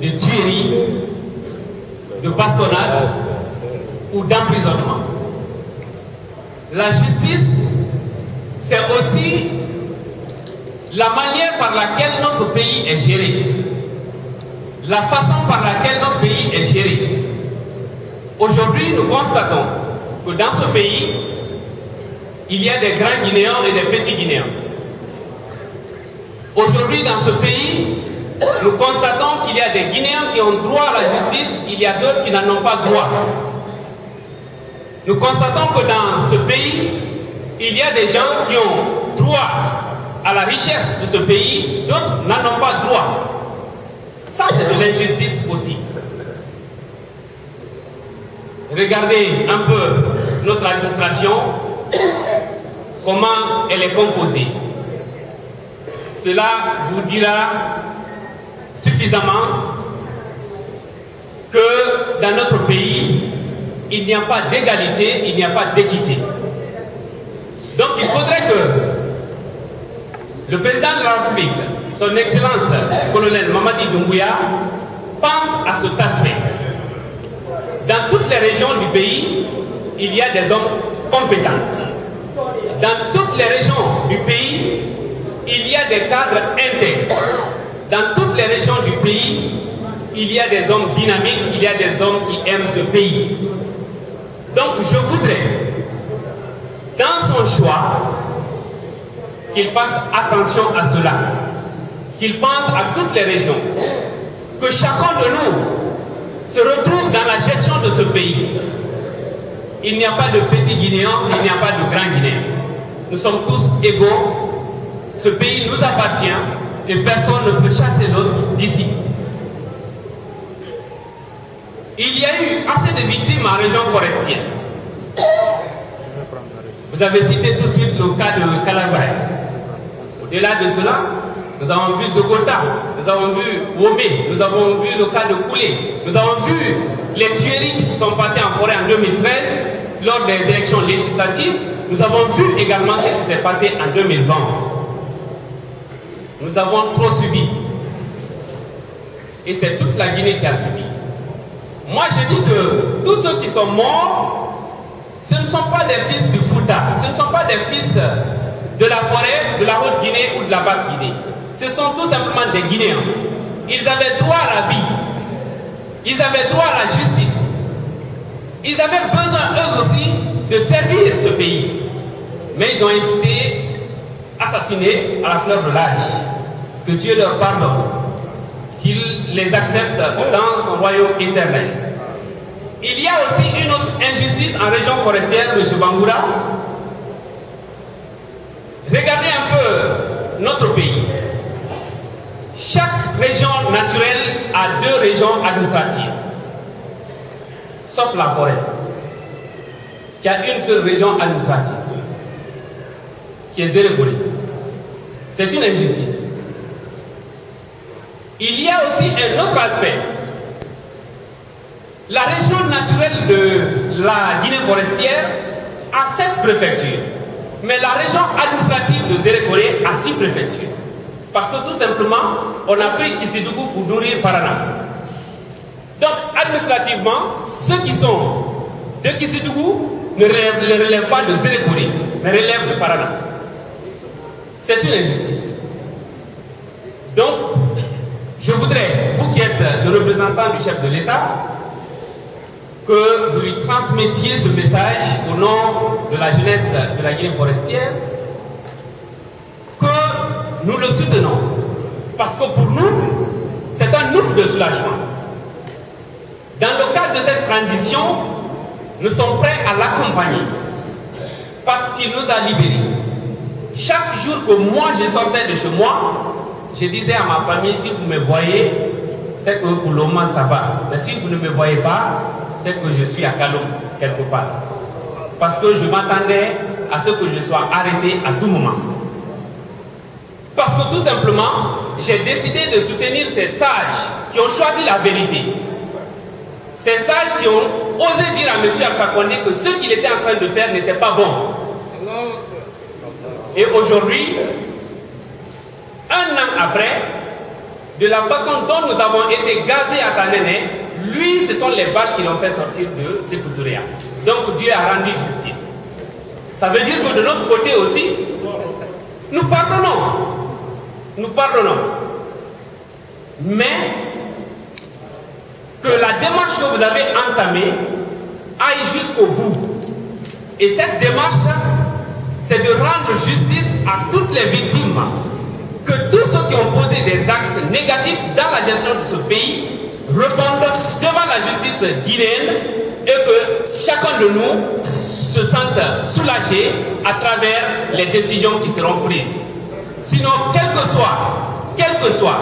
de tuerie, de bastonnade ou d'emprisonnement. La justice, c'est aussi la manière par laquelle notre pays est géré, la façon par laquelle notre pays est géré. Aujourd'hui, nous constatons que dans ce pays, il y a des grands Guinéens et des petits Guinéens. Aujourd'hui, dans ce pays, nous constatons qu'il y a des Guinéens qui ont droit à la justice, il y a d'autres qui n'en ont pas droit. Nous constatons que dans ce pays, il y a des gens qui ont droit à la richesse de ce pays, d'autres n'en ont pas droit. Ça, c'est de l'injustice aussi. Regardez un peu notre administration, comment elle est composée. Cela vous dira suffisamment que dans notre pays, il n'y a pas d'égalité, il n'y a pas d'équité. Donc il faudrait que le président de la République, son Excellence, le colonel Mamadi Doumbouya, pense à cet aspect. Dans toutes les régions du pays, il y a des hommes compétents. Dans toutes les régions du pays, il y a des cadres intègres. Dans toutes les régions du pays, il y a des hommes dynamiques, il y a des hommes qui aiment ce pays. Donc je voudrais, dans son choix, qu'il fasse attention à cela, qu'il pense à toutes les régions, que chacun de nous se retrouve dans la gestion de ce pays. Il n'y a pas de petits Guinéens, il n'y a pas de grands Guinéens. Nous sommes tous égaux. Ce pays nous appartient et personne ne peut chasser l'autre d'ici. Il y a eu assez de victimes en région forestière. Vous avez cité tout de suite le cas de Calabray. Au-delà de cela, nous avons vu Zogota, nous avons vu Womé, nous avons vu le cas de Koulé, nous avons vu les tueries qui se sont passées en forêt en 2013 lors des élections législatives. Nous avons vu également ce qui s'est passé en 2020. Nous avons trop subi. Et c'est toute la Guinée qui a subi. Moi, je dis que tous ceux qui sont morts, ce ne sont pas des fils du Fouta, ce ne sont pas des fils de la forêt, de la Haute-Guinée ou de la Basse-Guinée. Ce sont tout simplement des Guinéens. Ils avaient droit à la vie. Ils avaient droit à la justice. Ils avaient besoin, eux aussi, de servir ce pays. Mais ils ont été assassinés à la fleur de l'âge. Que Dieu leur pardonne. Qu'il les accepte dans son royaume éternel. Il y a aussi une autre injustice en région forestière, M. Bangoura. Regardez un peu notre pays. Chaque région naturelle a deux régions administratives, sauf la forêt, qui a une seule région administrative, qui est Zérébouré. C'est une injustice. Il y a aussi un autre aspect. La région naturelle de la Guinée forestière a sept préfectures, mais la région administrative de Zérékoré a six préfectures. Parce que tout simplement, on a pris Kissidougou pour nourrir Farana. Donc, administrativement, ceux qui sont de Kissidougou ne relèvent, ne relèvent pas de Zérékoré, mais relèvent de Farana. C'est une injustice. Donc, je voudrais, vous qui êtes le représentant du chef de l'État, que vous lui transmettiez ce message au nom de la jeunesse de la Guinée forestière, que nous le soutenons. Parce que pour nous, c'est un ouf de soulagement. Dans le cadre de cette transition, nous sommes prêts à l'accompagner. Parce qu'il nous a libérés. Chaque jour que moi je sortais de chez moi, je disais à ma famille, si vous me voyez, c'est que pour le moment ça va. Mais si vous ne me voyez pas, c'est que je suis à Calom, quelque part. Parce que je m'attendais à ce que je sois arrêté à tout moment. Parce que tout simplement, j'ai décidé de soutenir ces sages qui ont choisi la vérité. Ces sages qui ont osé dire à M. Alpha Condé que ce qu'il était en train de faire n'était pas bon. Et aujourd'hui, un an après, de la façon dont nous avons été gazés à Tanene, lui, ce sont les balles qui l'ont fait sortir de Sécouturéa. Donc Dieu a rendu justice. Ça veut dire que de notre côté aussi, nous pardonnons. Nous pardonnons. Mais que la démarche que vous avez entamée aille jusqu'au bout. Et cette démarche, c'est de rendre justice à toutes les victimes. Que tous ceux qui ont posé des actes négatifs dans la gestion de ce pays répondent devant la justice guinéenne et que chacun de nous se sente soulagé à travers les décisions qui seront prises. Sinon, quel que soit, quel que soit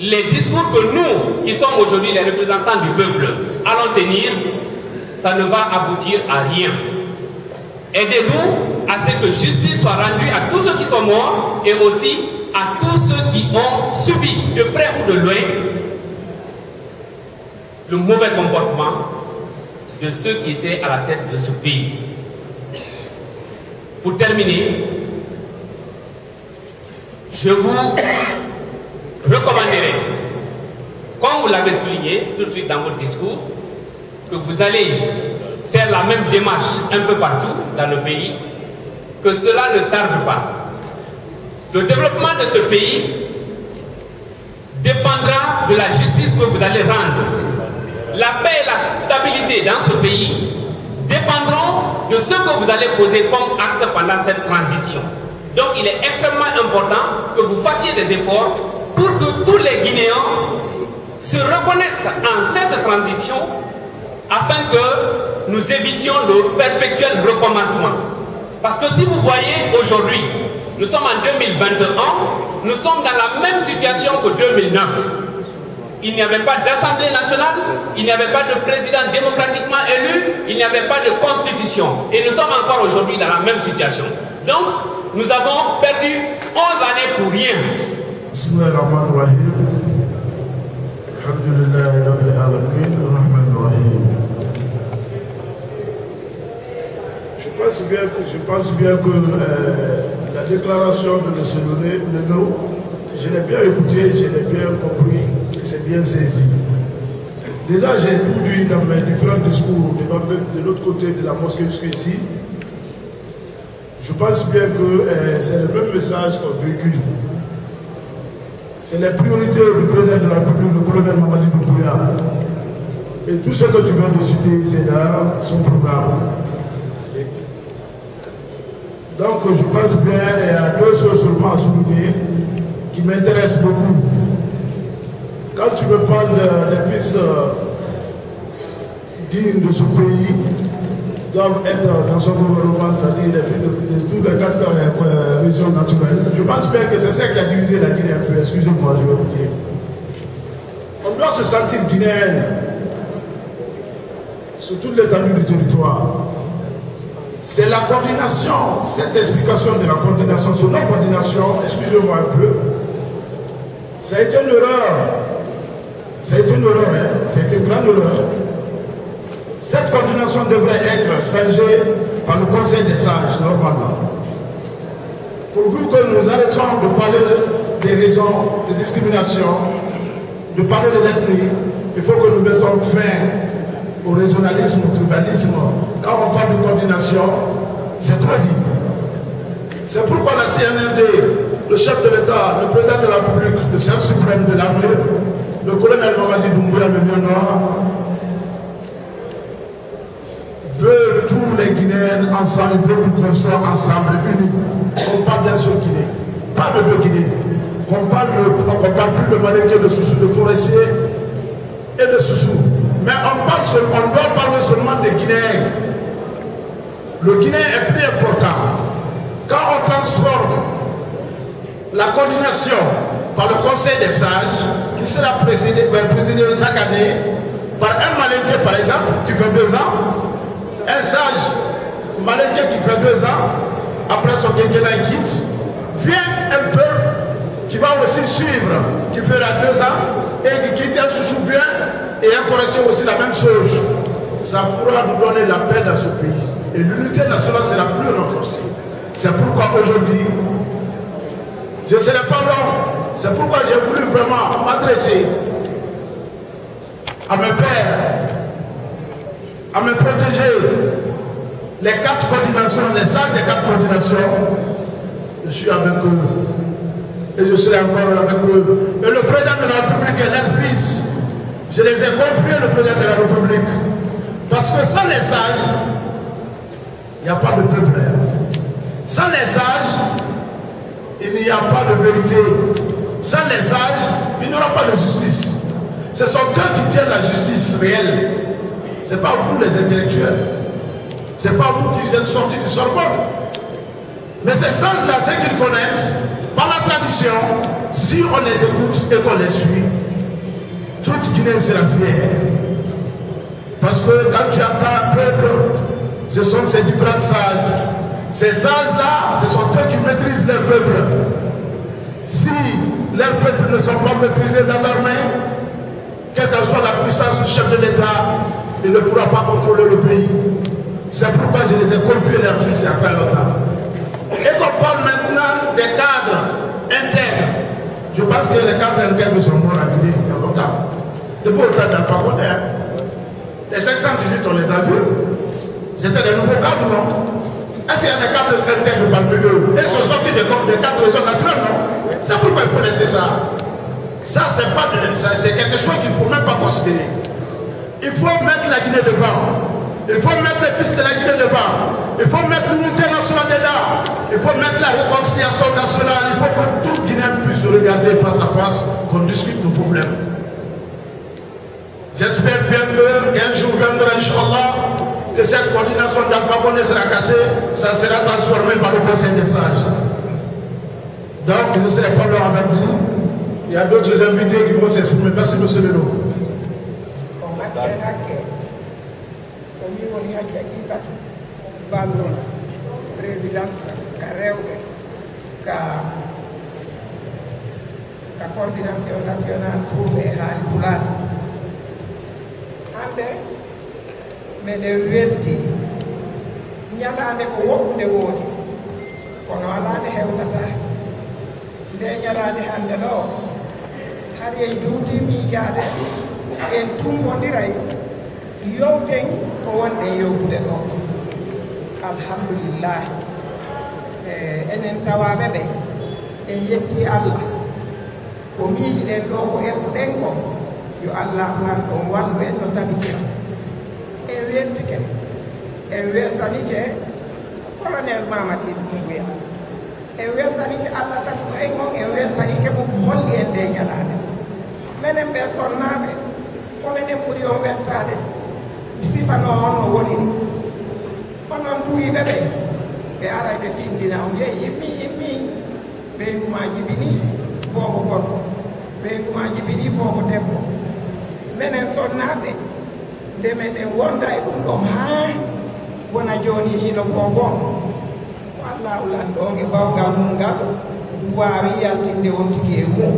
les discours que nous, qui sommes aujourd'hui les représentants du peuple, allons tenir, ça ne va aboutir à rien. Aidez-nous à ce que justice soit rendue à tous ceux qui sont morts et aussi à tous ceux qui ont subi, de près ou de loin, le mauvais comportement de ceux qui étaient à la tête de ce pays. Pour terminer, je vous recommanderai, comme vous l'avez souligné tout de suite dans votre discours, que vous allez faire la même démarche un peu partout dans le pays, que cela ne tarde pas. Le développement de ce pays dépendra de la justice que vous allez rendre. La paix et la stabilité dans ce pays dépendront de ce que vous allez poser comme acte pendant cette transition. Donc il est extrêmement important que vous fassiez des efforts pour que tous les Guinéens se reconnaissent en cette transition afin que nous évitions le perpétuel recommencement. Parce que si vous voyez aujourd'hui, nous sommes en 2021, nous sommes dans la même situation que 2009. Il n'y avait pas d'Assemblée nationale, il n'y avait pas de président démocratiquement élu, il n'y avait pas de constitution. Et nous sommes encore aujourd'hui dans la même situation. Donc, nous avons perdu 11 années pour rien. Je je pense bien que euh, la déclaration de M. Leno, je l'ai bien écouté, je l'ai bien compris, c'est bien saisi. Déjà, j'ai tout dans mes différents discours de, l'autre côté de la mosquée jusqu'ici. Je pense bien que euh, c'est le même message qu'on véhicule. C'est les priorités du président de la République, le colonel Mamadi Doumbouya. Et tout ce que tu viens de citer, c'est dans son programme. Donc je pense bien, il y a deux choses seulement à souligner qui m'intéressent beaucoup. Quand tu me parles des fils euh, dignes de ce pays, doivent être dans son gouvernement, c'est-à-dire les fils de, de, toutes les quatre euh, régions naturelles. Je pense bien que c'est ça qui a divisé la Guinée un peu, excusez-moi, je vais vous dire. On doit se sentir guinéenne sur toute l'étendue du territoire. C'est la coordination, cette explication de la coordination, sur la coordination, excusez-moi un peu, ça a été une erreur. Été une erreur, hein? a été une grande erreur. Cette coordination devrait être siégée par le Conseil des sages, normalement. Pourvu que nous arrêtions de parler des raisons de discrimination, de parler de l'ethnie, il faut que nous mettons fin au régionalisme, au tribalisme. Quand on parle de c'est trop dit. C'est pourquoi la CNRD, le chef de l'État, le président de la République, le chef suprême de l'armée, le colonel Mamadi Doumbouya, le lion noir, veut tous les Guinéens ensemble, veut qu'on soit ensemble, unis. On parle d'un seul Guinée, pas de deux Guinées. Qu'on parle, on parle plus de Malinké, de Soussou, de Forestier et de Soussou. Mais on, parle on doit parler seulement des Guinéens. Le Guinéen est plus important. Quand on transforme la coordination par le Conseil des sages, qui sera présidé, présidé chaque année par un Malinké, par exemple, qui fait deux ans, un sage Malinké qui fait deux ans, après son Guéguéla quitte, vient un peu qui va aussi suivre, qui fera deux ans, et qui quitte un sous-souvient et un forestier aussi la même chose. Ça pourra nous donner la paix dans ce pays. Et l'unité nationale sera plus renforcée. C'est pourquoi aujourd'hui, je ne serai pas long. C'est pourquoi j'ai voulu vraiment m'adresser à mes pères, à me protéger les quatre coordinations, les salles des quatre coordinations. Je suis avec eux. Et je serai encore avec eux. Et le président de la République et leur fils, je les ai confiés le président de la République. Parce que sans les sages, n'y a pas de peuple. Sans les sages, il n'y a pas de vérité. Sans les sages, il n'y aura pas de justice. Ce sont eux qui tiennent la justice réelle. Ce n'est pas vous les intellectuels. Ce n'est pas vous qui êtes sortis du Sorbonne. Mais ces sages-là, ceux qu'ils connaissent, par la tradition, si on les écoute et qu'on les suit, toute Guinée sera fière. Parce que quand tu entends un peuple, ce sont ces différents sages. Ces sages-là, ce sont eux qui maîtrisent leur peuple. Si leurs peuples ne sont pas maîtrisés dans leurs mains, quelle que soit la puissance du chef de l'État, il ne pourra pas contrôler le pays. C'est pourquoi je les ai confiés leurs fils il y a très longtemps. Et qu'on parle maintenant des cadres internes. Je pense que les cadres internes sont morts à a longtemps. Depuis au temps d'Alpha Condé, les 518, on les a vus. C'était des nouveaux cadres, non? Est-ce qu'il y a des cadres internes parmi eux Ils sont sortis des, des quatre régions naturelles, non? C'est pourquoi il faut laisser ça? Ça, c'est pas c'est quelque chose qu'il ne faut même pas considérer. Il faut mettre la Guinée devant. Il faut mettre les fils de la Guinée devant. Il faut mettre l'unité nationale dedans. Il faut mettre la réconciliation nationale. Il faut que tout Guinéen puisse se regarder face à face, qu'on discute nos problèmes. J'espère bien qu'un jour viendra, Inch'Allah, que cette coordination d'Alpha Condé sera cassée, ça sera transformé par le Conseil des sages. Donc, ne serai pas là avec vous. Il y a d'autres invités qui vont s'exprimer. Merci, monsieur Leno. président coordination nationale fouɓe haali pulaar hande meɗen welti. Ñalaande ko woɓɓunde woodi kono alaande hewtata. Nde ñalaande hannde ɗo har en duutimi yaade en tumbondiray yowten ko wonɗe yowtude ɗo. Alhamdulillahi e, enen tawaɓe ɓe en yetti allah. Ko miijiɗen ɗo ko eɓɓuɗen ko yo allah arɗon wallu en no tabitira en weltike en weltanike colonel mamati dumbuya en weltanike allah tagi ko en on en weltanike mo holli en nde ñalaade minen ɓe sonnaɓe kominen ɓuri on weltade sifano on no woni ni onon duwiɓe ɓe ɓe aray ɓe findina on yeyi yimmi yimmi ɓeynuma jibini boobo gorko ɓeynuma jibini boobo debbo minen sonnaɓe nde meɗen wonda e ɗum ɗon haa wona joni hino boobon wallahu lanɗon e bawgal mum ngal wawi yaltinde on tigi e mum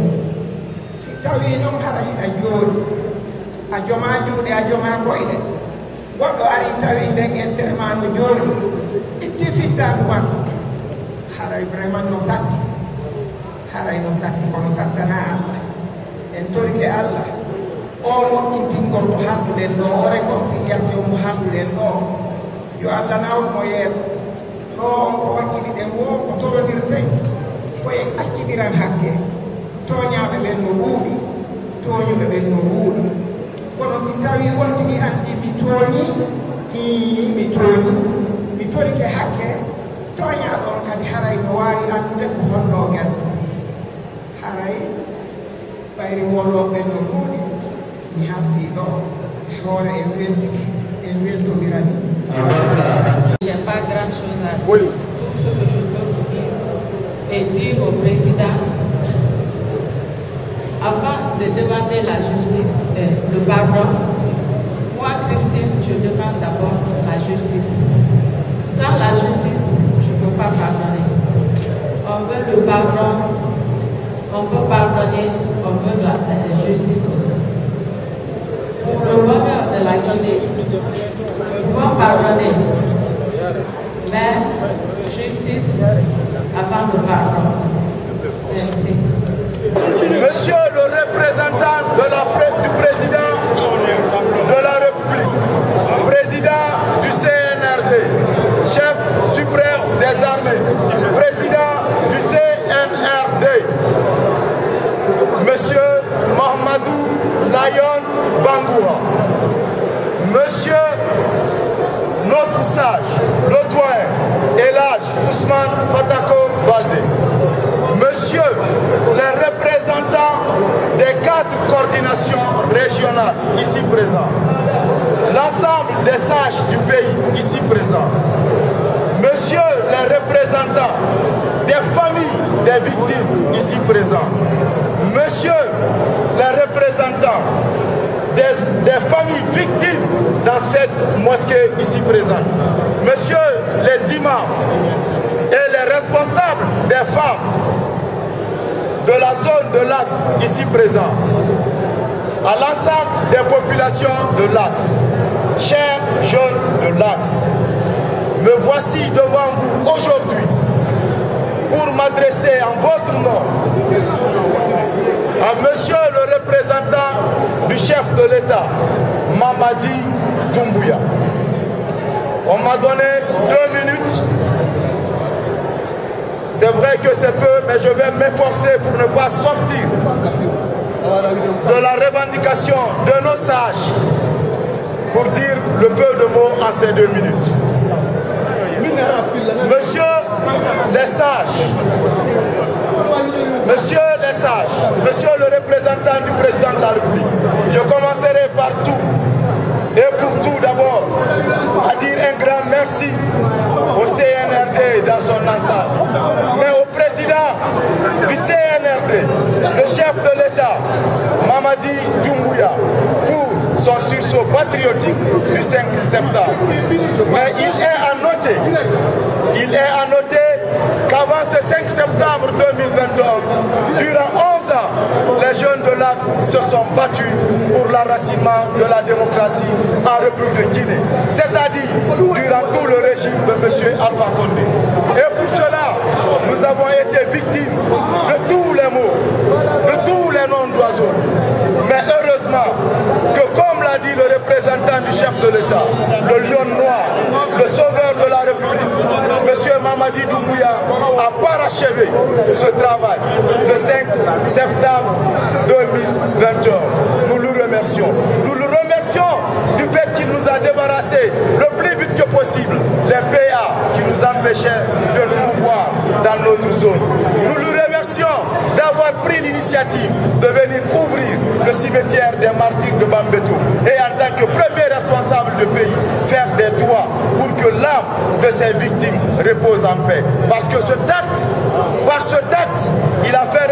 si tawi noon haɗa hiɗa jooɗi a joma juuɗe a joma koyɗe goɗɗo ari tawi nden entere ma no jooɗi itti fittaku makko haɗay vraiment no satti haɗay no satti kono sattana allah. En torike allah on moƴƴintingol mo halduɗen ɗo o réconciliation mo halduɗen ɗo yo allah nawru yeeso ɗo on ko wakkili ɗen wo ko tolodirten ko accidiran hakke. Toñaɓe ɓen no wuuɗi toñuɓe ɓen no wuuɗi kono si tawi wontigi an ɗi mi tooñi i mi tooñi. Mi torike hakke. Toñaɗon kadi haray no wawi andude ko honno honnoogel. Haray ɓayri wolloɓe no wuuɗi J'ai pas grand chose à dire. Tout ce que je peux vous dire et dire au président, avant de demander la justice, euh, le pardon, moi, Christine, je demande d'abord la justice. Sans la justice, je ne peux pas pardonner. On veut le pardon, on peut pardonner, on veut la justice aussi. De la pardonner, mais justice avant le pardon. Merci. Monsieur le représentant de la, pré- du président de la République, président du CNRD, chef suprême des armées, président du CNRD, Monsieur Mahamadou Layon Bangoura, Monsieur notre sage, le doyen, Elage Ousmane Fatako Baldé, Monsieur les représentants des quatre coordinations régionales ici présents, l'ensemble des sages du pays ici présents, Monsieur les représentants des familles des victimes ici présents, Monsieur les représentants des, familles victimes dans cette mosquée ici présente, Monsieur les imams et les responsables des femmes de la zone de l'Axe ici présents, à l'ensemble des populations de l'Axe, chers jeunes de l'Axe, me voici devant vous aujourd'hui m'adresser en votre nom à monsieur le représentant du chef de l'État, Mamadi Doumbouya. On m'a donné deux minutes. C'est vrai que c'est peu, mais je vais m'efforcer pour ne pas sortir de la revendication de nos sages pour dire le peu de mots en ces deux minutes. Monsieur les sages, Monsieur les sages, Monsieur le représentant du président de la République, je commencerai par tout. Et pour tout d'abord à dire un grand merci au CNRD dans son ensemble, mais au président du CNRD, le chef de l'État, Mamadi Doumbouya, pour son sursaut patriotique du 5 septembre. Mais il est à noter, il est à noter qu'avant ce 5 septembre 2021, durant 11 ans, les jeunes de l'Axe se sont battus pour l'enracinement de la démocratie en République Guinée, c'est-à-dire durant tout le régime de M. Alpha Condé. Et pour cela, nous avons été victimes de tous les maux, de tous les noms d'oiseaux. Mais heureusement représentant du chef de l'État, le lion noir, le sauveur de la République, M. Mamadi Doumbouya, a parachevé ce travail le 5 septembre 2021. Nous le remercions. Nous le remercions du fait qu'il nous a débarrassé le plus vite que possible les PA qui nous empêchaient de nous mouvoir dans notre zone. Le d'avoir pris l'initiative de venir ouvrir le cimetière des martyrs de Bambeto et en tant que premier responsable de pays, faire des doigts pour que l'âme de ces victimes repose en paix. Parce que ce acte, par ce acte, il a, fait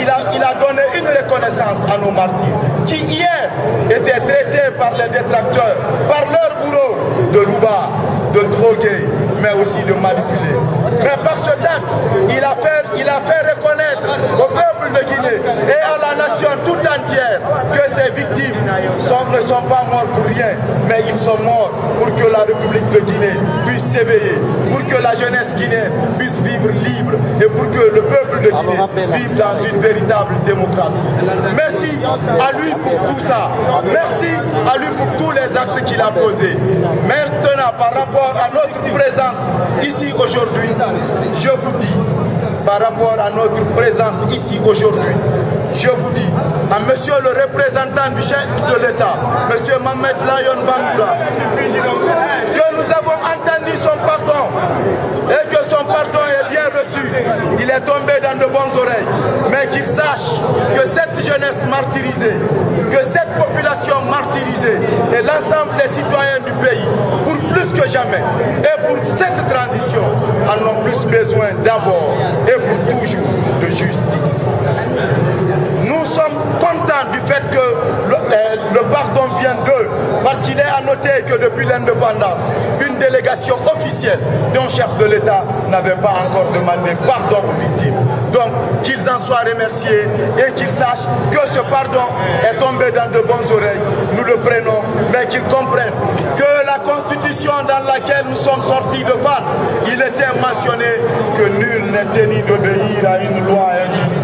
il, a, il a donné une reconnaissance à nos martyrs qui hier étaient traités par les détracteurs, par leur bourreau de Louba, de droguer, mais aussi de manipuler. Mais par ce acte, il a fait, il a fait reconnaître au peuple de Guinée et à la nation tout entière que ces victimes sont, ne sont pas morts pour rien, mais ils sont morts pour que la République de Guinée puisse s'éveiller, pour que la jeunesse guinéenne puisse vivre libre et pour que le peuple de Guinée vive dans une véritable démocratie. Merci à lui pour tout ça. Merci à lui pour tous les actes qu'il a posés. Maintenant, par rapport à notre présence ici aujourd'hui, je vous dis, par rapport à notre présence ici aujourd'hui, je vous dis, à monsieur le représentant du chef de l'État, monsieur Mohamed Layon Bangoura, que nous avons entendu son pardon et que son pardon est bien reçu. Il est tombé dans de bonnes oreilles. Mais qu'il sache que cette jeunesse martyrisée, que cette population martyrisée et l'ensemble des citoyens du pays, pour plus que jamais, et pour cette transition, en ont plus besoin d'abord et pour toujours de justice. Nous sommes contents du fait que le, euh, le pardon vient d'eux, parce qu'il est à noter que depuis l'indépendance, une délégation officielle d'un chef de l'État n'avait pas encore demandé pardon aux victimes. Donc, qu'ils en soient remerciés et qu'ils sachent que ce pardon est tombé dans de bonnes oreilles. Nous le prenons, mais qu'ils comprennent que la constitution dans laquelle nous sommes sortis de Vannes, il était mentionné que nul n'est tenu d'obéir à une loi injuste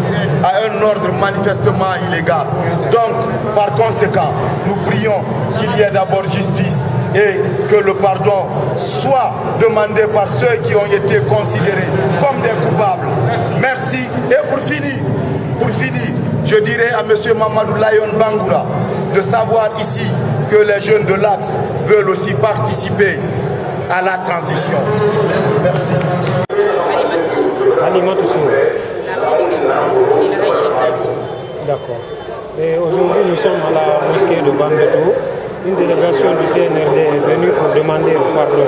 à un ordre manifestement illégal. Donc, par conséquent, nous prions qu'il y ait d'abord justice et que le pardon soit demandé par ceux qui ont été considérés comme des coupables. Merci. Et pour finir, pour finir, je dirais à M. Mamadou Layon Bangoura de savoir ici que les jeunes de l'Axe veulent aussi participer à la transition. Merci. D'accord. Et aujourd'hui, nous sommes à la mosquée de Bambeto. Une délégation du CNRD est venue pour demander pardon.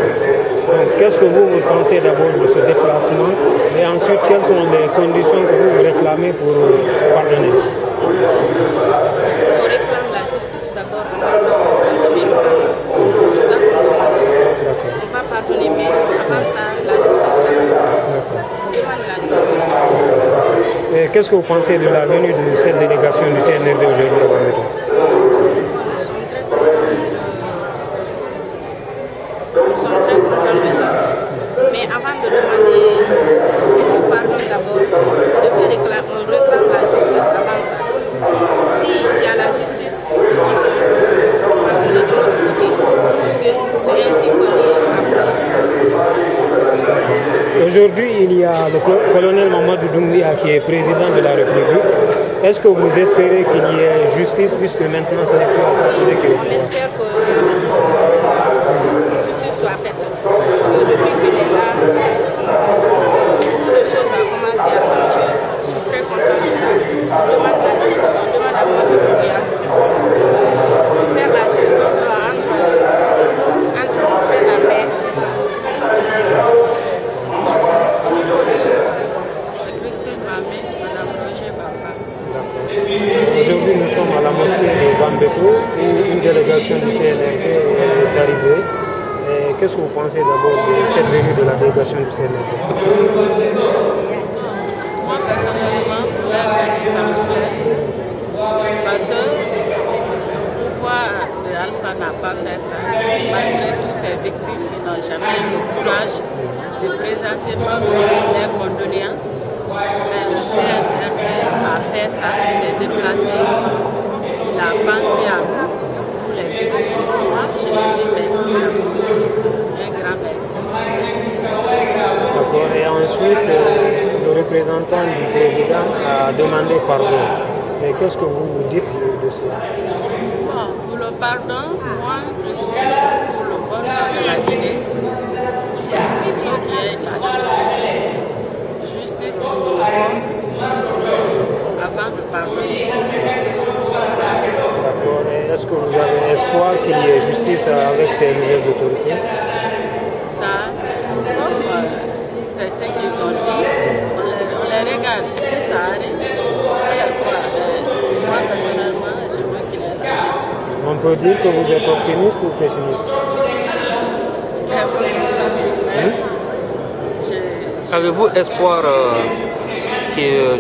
Donc, qu'est-ce que vous, pensez d'abord de ce déplacement? Et ensuite, quelles sont les conditions que vous, vous réclamez pour pardonner On réclame la justice d'abord avant de donner le pardon. C'est ça qu'on demande. On va pardonner, mais avant ça, la justice d'abord. On demande la justice. Et qu'est-ce que vous pensez de la venue de cette délégation du CNRD aujourd'hui à Bambeto Nous sommes très contents de, nous sommes très contents de ça. Mais avant de demander le pardon d'abord, de faire réclame, on réclame la justice avant ça. S'il y a la justice, on se pardonne de notre côté. Parce que c'est ainsi qu'on est appelé. Aujourd'hui, il y a le colonel Mamadou Doumbia qui est président de la République. Espérez qu'il y ait justice puisque maintenant ce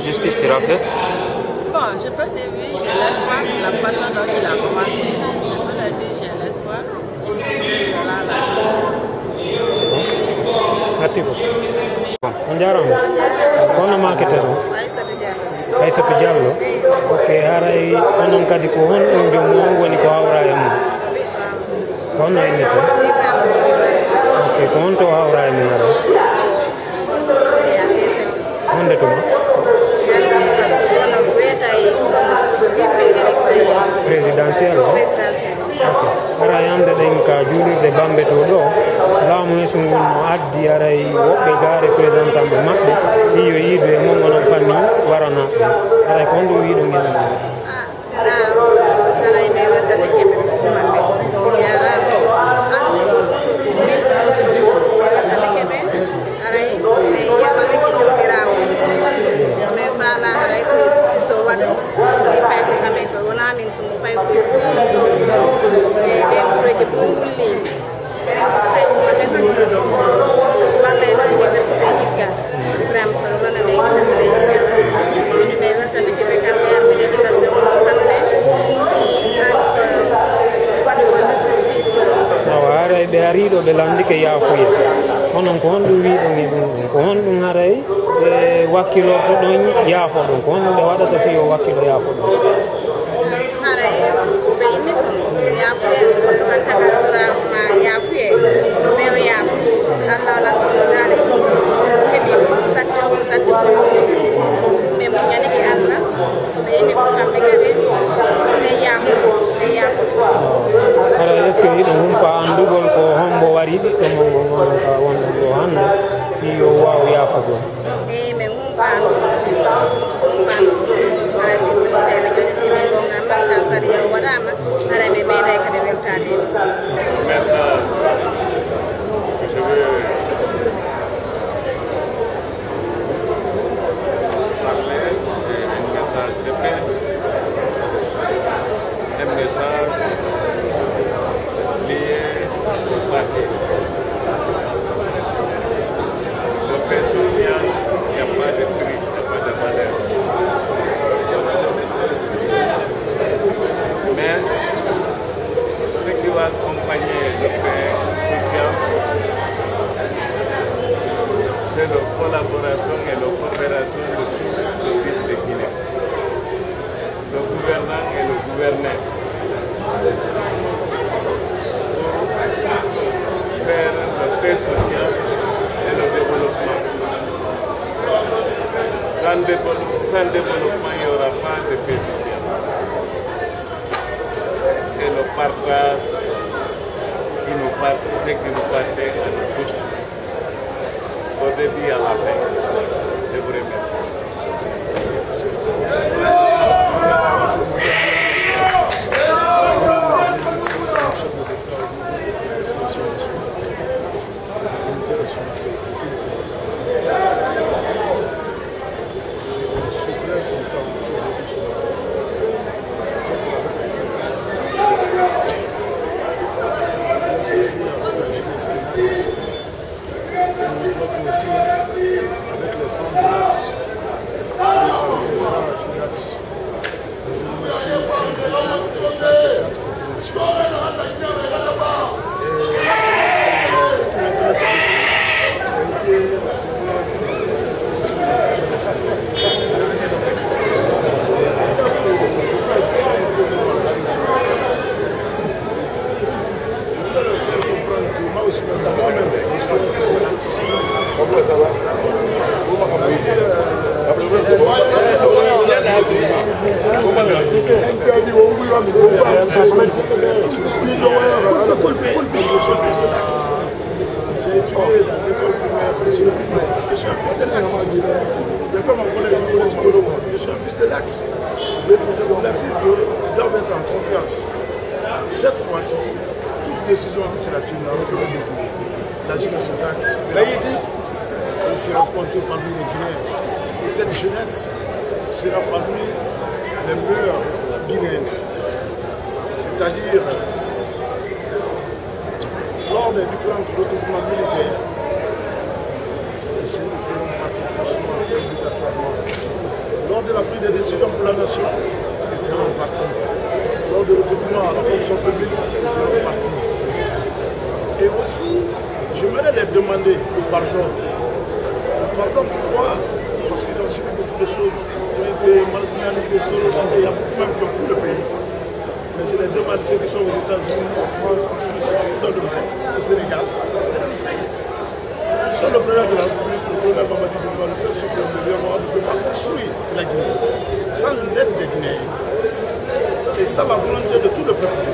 justice sera faite Bon, je peux dire oui, j'ai l'espoir pour la façon dont il a commencé. Je peux le dire, j'ai l'espoir qu'il y aura la justice. Merci beaucoup. On jarama kono maketeno aissatu diallo ok haray onon kadi ko hon ɗum jommu on woni ko hawra e mum honno innete ok ko hon to hawra e mum ara honde tuma présidentiel o ok ara yande ɗen ka juulirde bambe to ɗo laamu hesu ngun no addi aray woɓɓe ga représentant ɓe maɓɓe si yo yiidu e mon onon fanni warana ɗum aray ko honɗum wiiɗo ɗum awa haray ɓe tumpai kuziyo bepuro de bunguli bere tumpai kuma beka lana ino universite o pram soro lana na universite hika yoni mewa tanda é beka mer bere dika se ulo kana ne fi anton kwadu goziste fi ulo awarai be arido be landi que yafuya onon ko honɗum wiɗon e ɗum ɗum ko honɗum haray e wakkilo ko ɗon yaafo ɗon ko honɗum ɓe foi fi o wakkilo yaafo ɗon mais mo ñaneke anna ɓe kadi ɓe yafuɗo ɓe est ce que hiɗo hunko andugol ko hombo wari ɓiɗɗo mo gonon ka wonɗon ɗo hanno ɗi waw yafugo eyi min humpa humpa ara si woni tawi ɓe joɗitimin gongal o waɗama ara mi meeɗay kadi weltade hen yo que empezar a vivir. Des ici nous ferons partie forcément obligatoirement. Lors de la prise de décision pour la nation, nous ferons partie. Lors du recrutement à la fonction publique, nous ferons partie. Et aussi, j'aimerais les demander le pardon. Le pardon pourquoi? Parce qu'ils ont subi beaucoup de choses. Ils ont été marginalisés, il y a beaucoup même qui ont le pays. Mais les demande ceux qui sont aux États-Unis, en France, en Suisse, dans le monde, au Sénégal. Sur le président de la République, le Mamadi Doumbouya, le seul de ne peut pas construire la Guinée sans l'aide des Guinéens. Et sans la volonté de tout le peuple.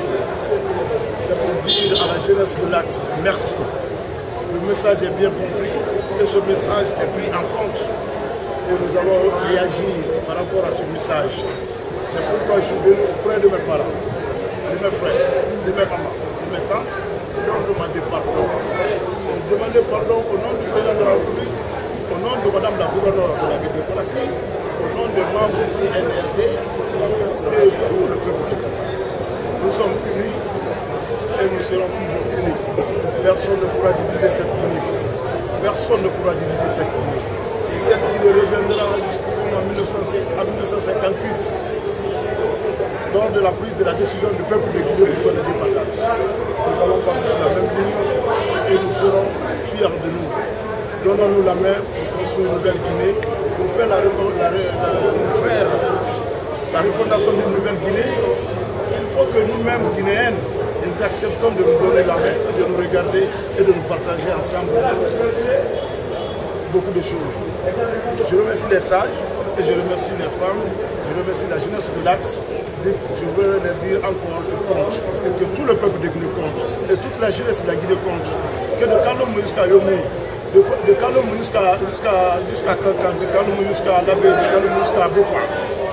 C'est pour dire à la jeunesse de l'Axe, merci. Le message est bien compris et ce message est pris en compte. Et nous allons réagir par rapport à ce message. C'est pourquoi je suis venu auprès de mes parents, de mes frères, de mes mamans, de mes tantes, leur demander pardon. Et demander pardon au nom du président de la République, au nom de Madame la gouverneure de la ville de au nom des membres du CNRD et tout le peuple Nous sommes unis et nous serons toujours unis. Personne ne pourra diviser cette Guinée. Personne ne pourra diviser cette Guinée. Et cette Guinée reviendra jusqu'en 1958 lors de la prise de la décision du peuple de Guinée pour son indépendance. Nous allons partir sur la même ligne et nous serons fiers de nous. Donnons-nous la main pour construire une nouvelle Guinée, pour faire la, la, la, faire la refondation d'une nouvelle Guinée. Il faut que nous-mêmes, Guinéennes, nous acceptons de nous donner la main, de nous regarder et de nous partager ensemble beaucoup de choses. Je remercie les sages et je remercie les femmes, je remercie la jeunesse de l'Axe veux leur dire encore que tout le peuple de Guinée compte, et toute la jeunesse de la Guinée compte, que de Kalom jusqu'à Yomou, de, de Kalom jusqu'à jusqu'à jusqu'à de jusqu'à Labé, de Kalom jusqu'à Bofa,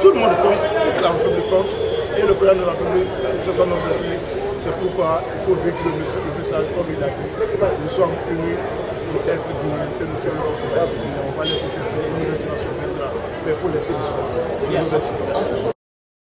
tout le monde compte, toute la République compte, et le président de la République, c'est son objectif. C'est pourquoi il faut véhiculer le message comme il a dit. Nous sommes unis pour être Guinéens et nous ferons pour être Guinéens. On laisser cette viendra, mais il faut laisser l'histoire.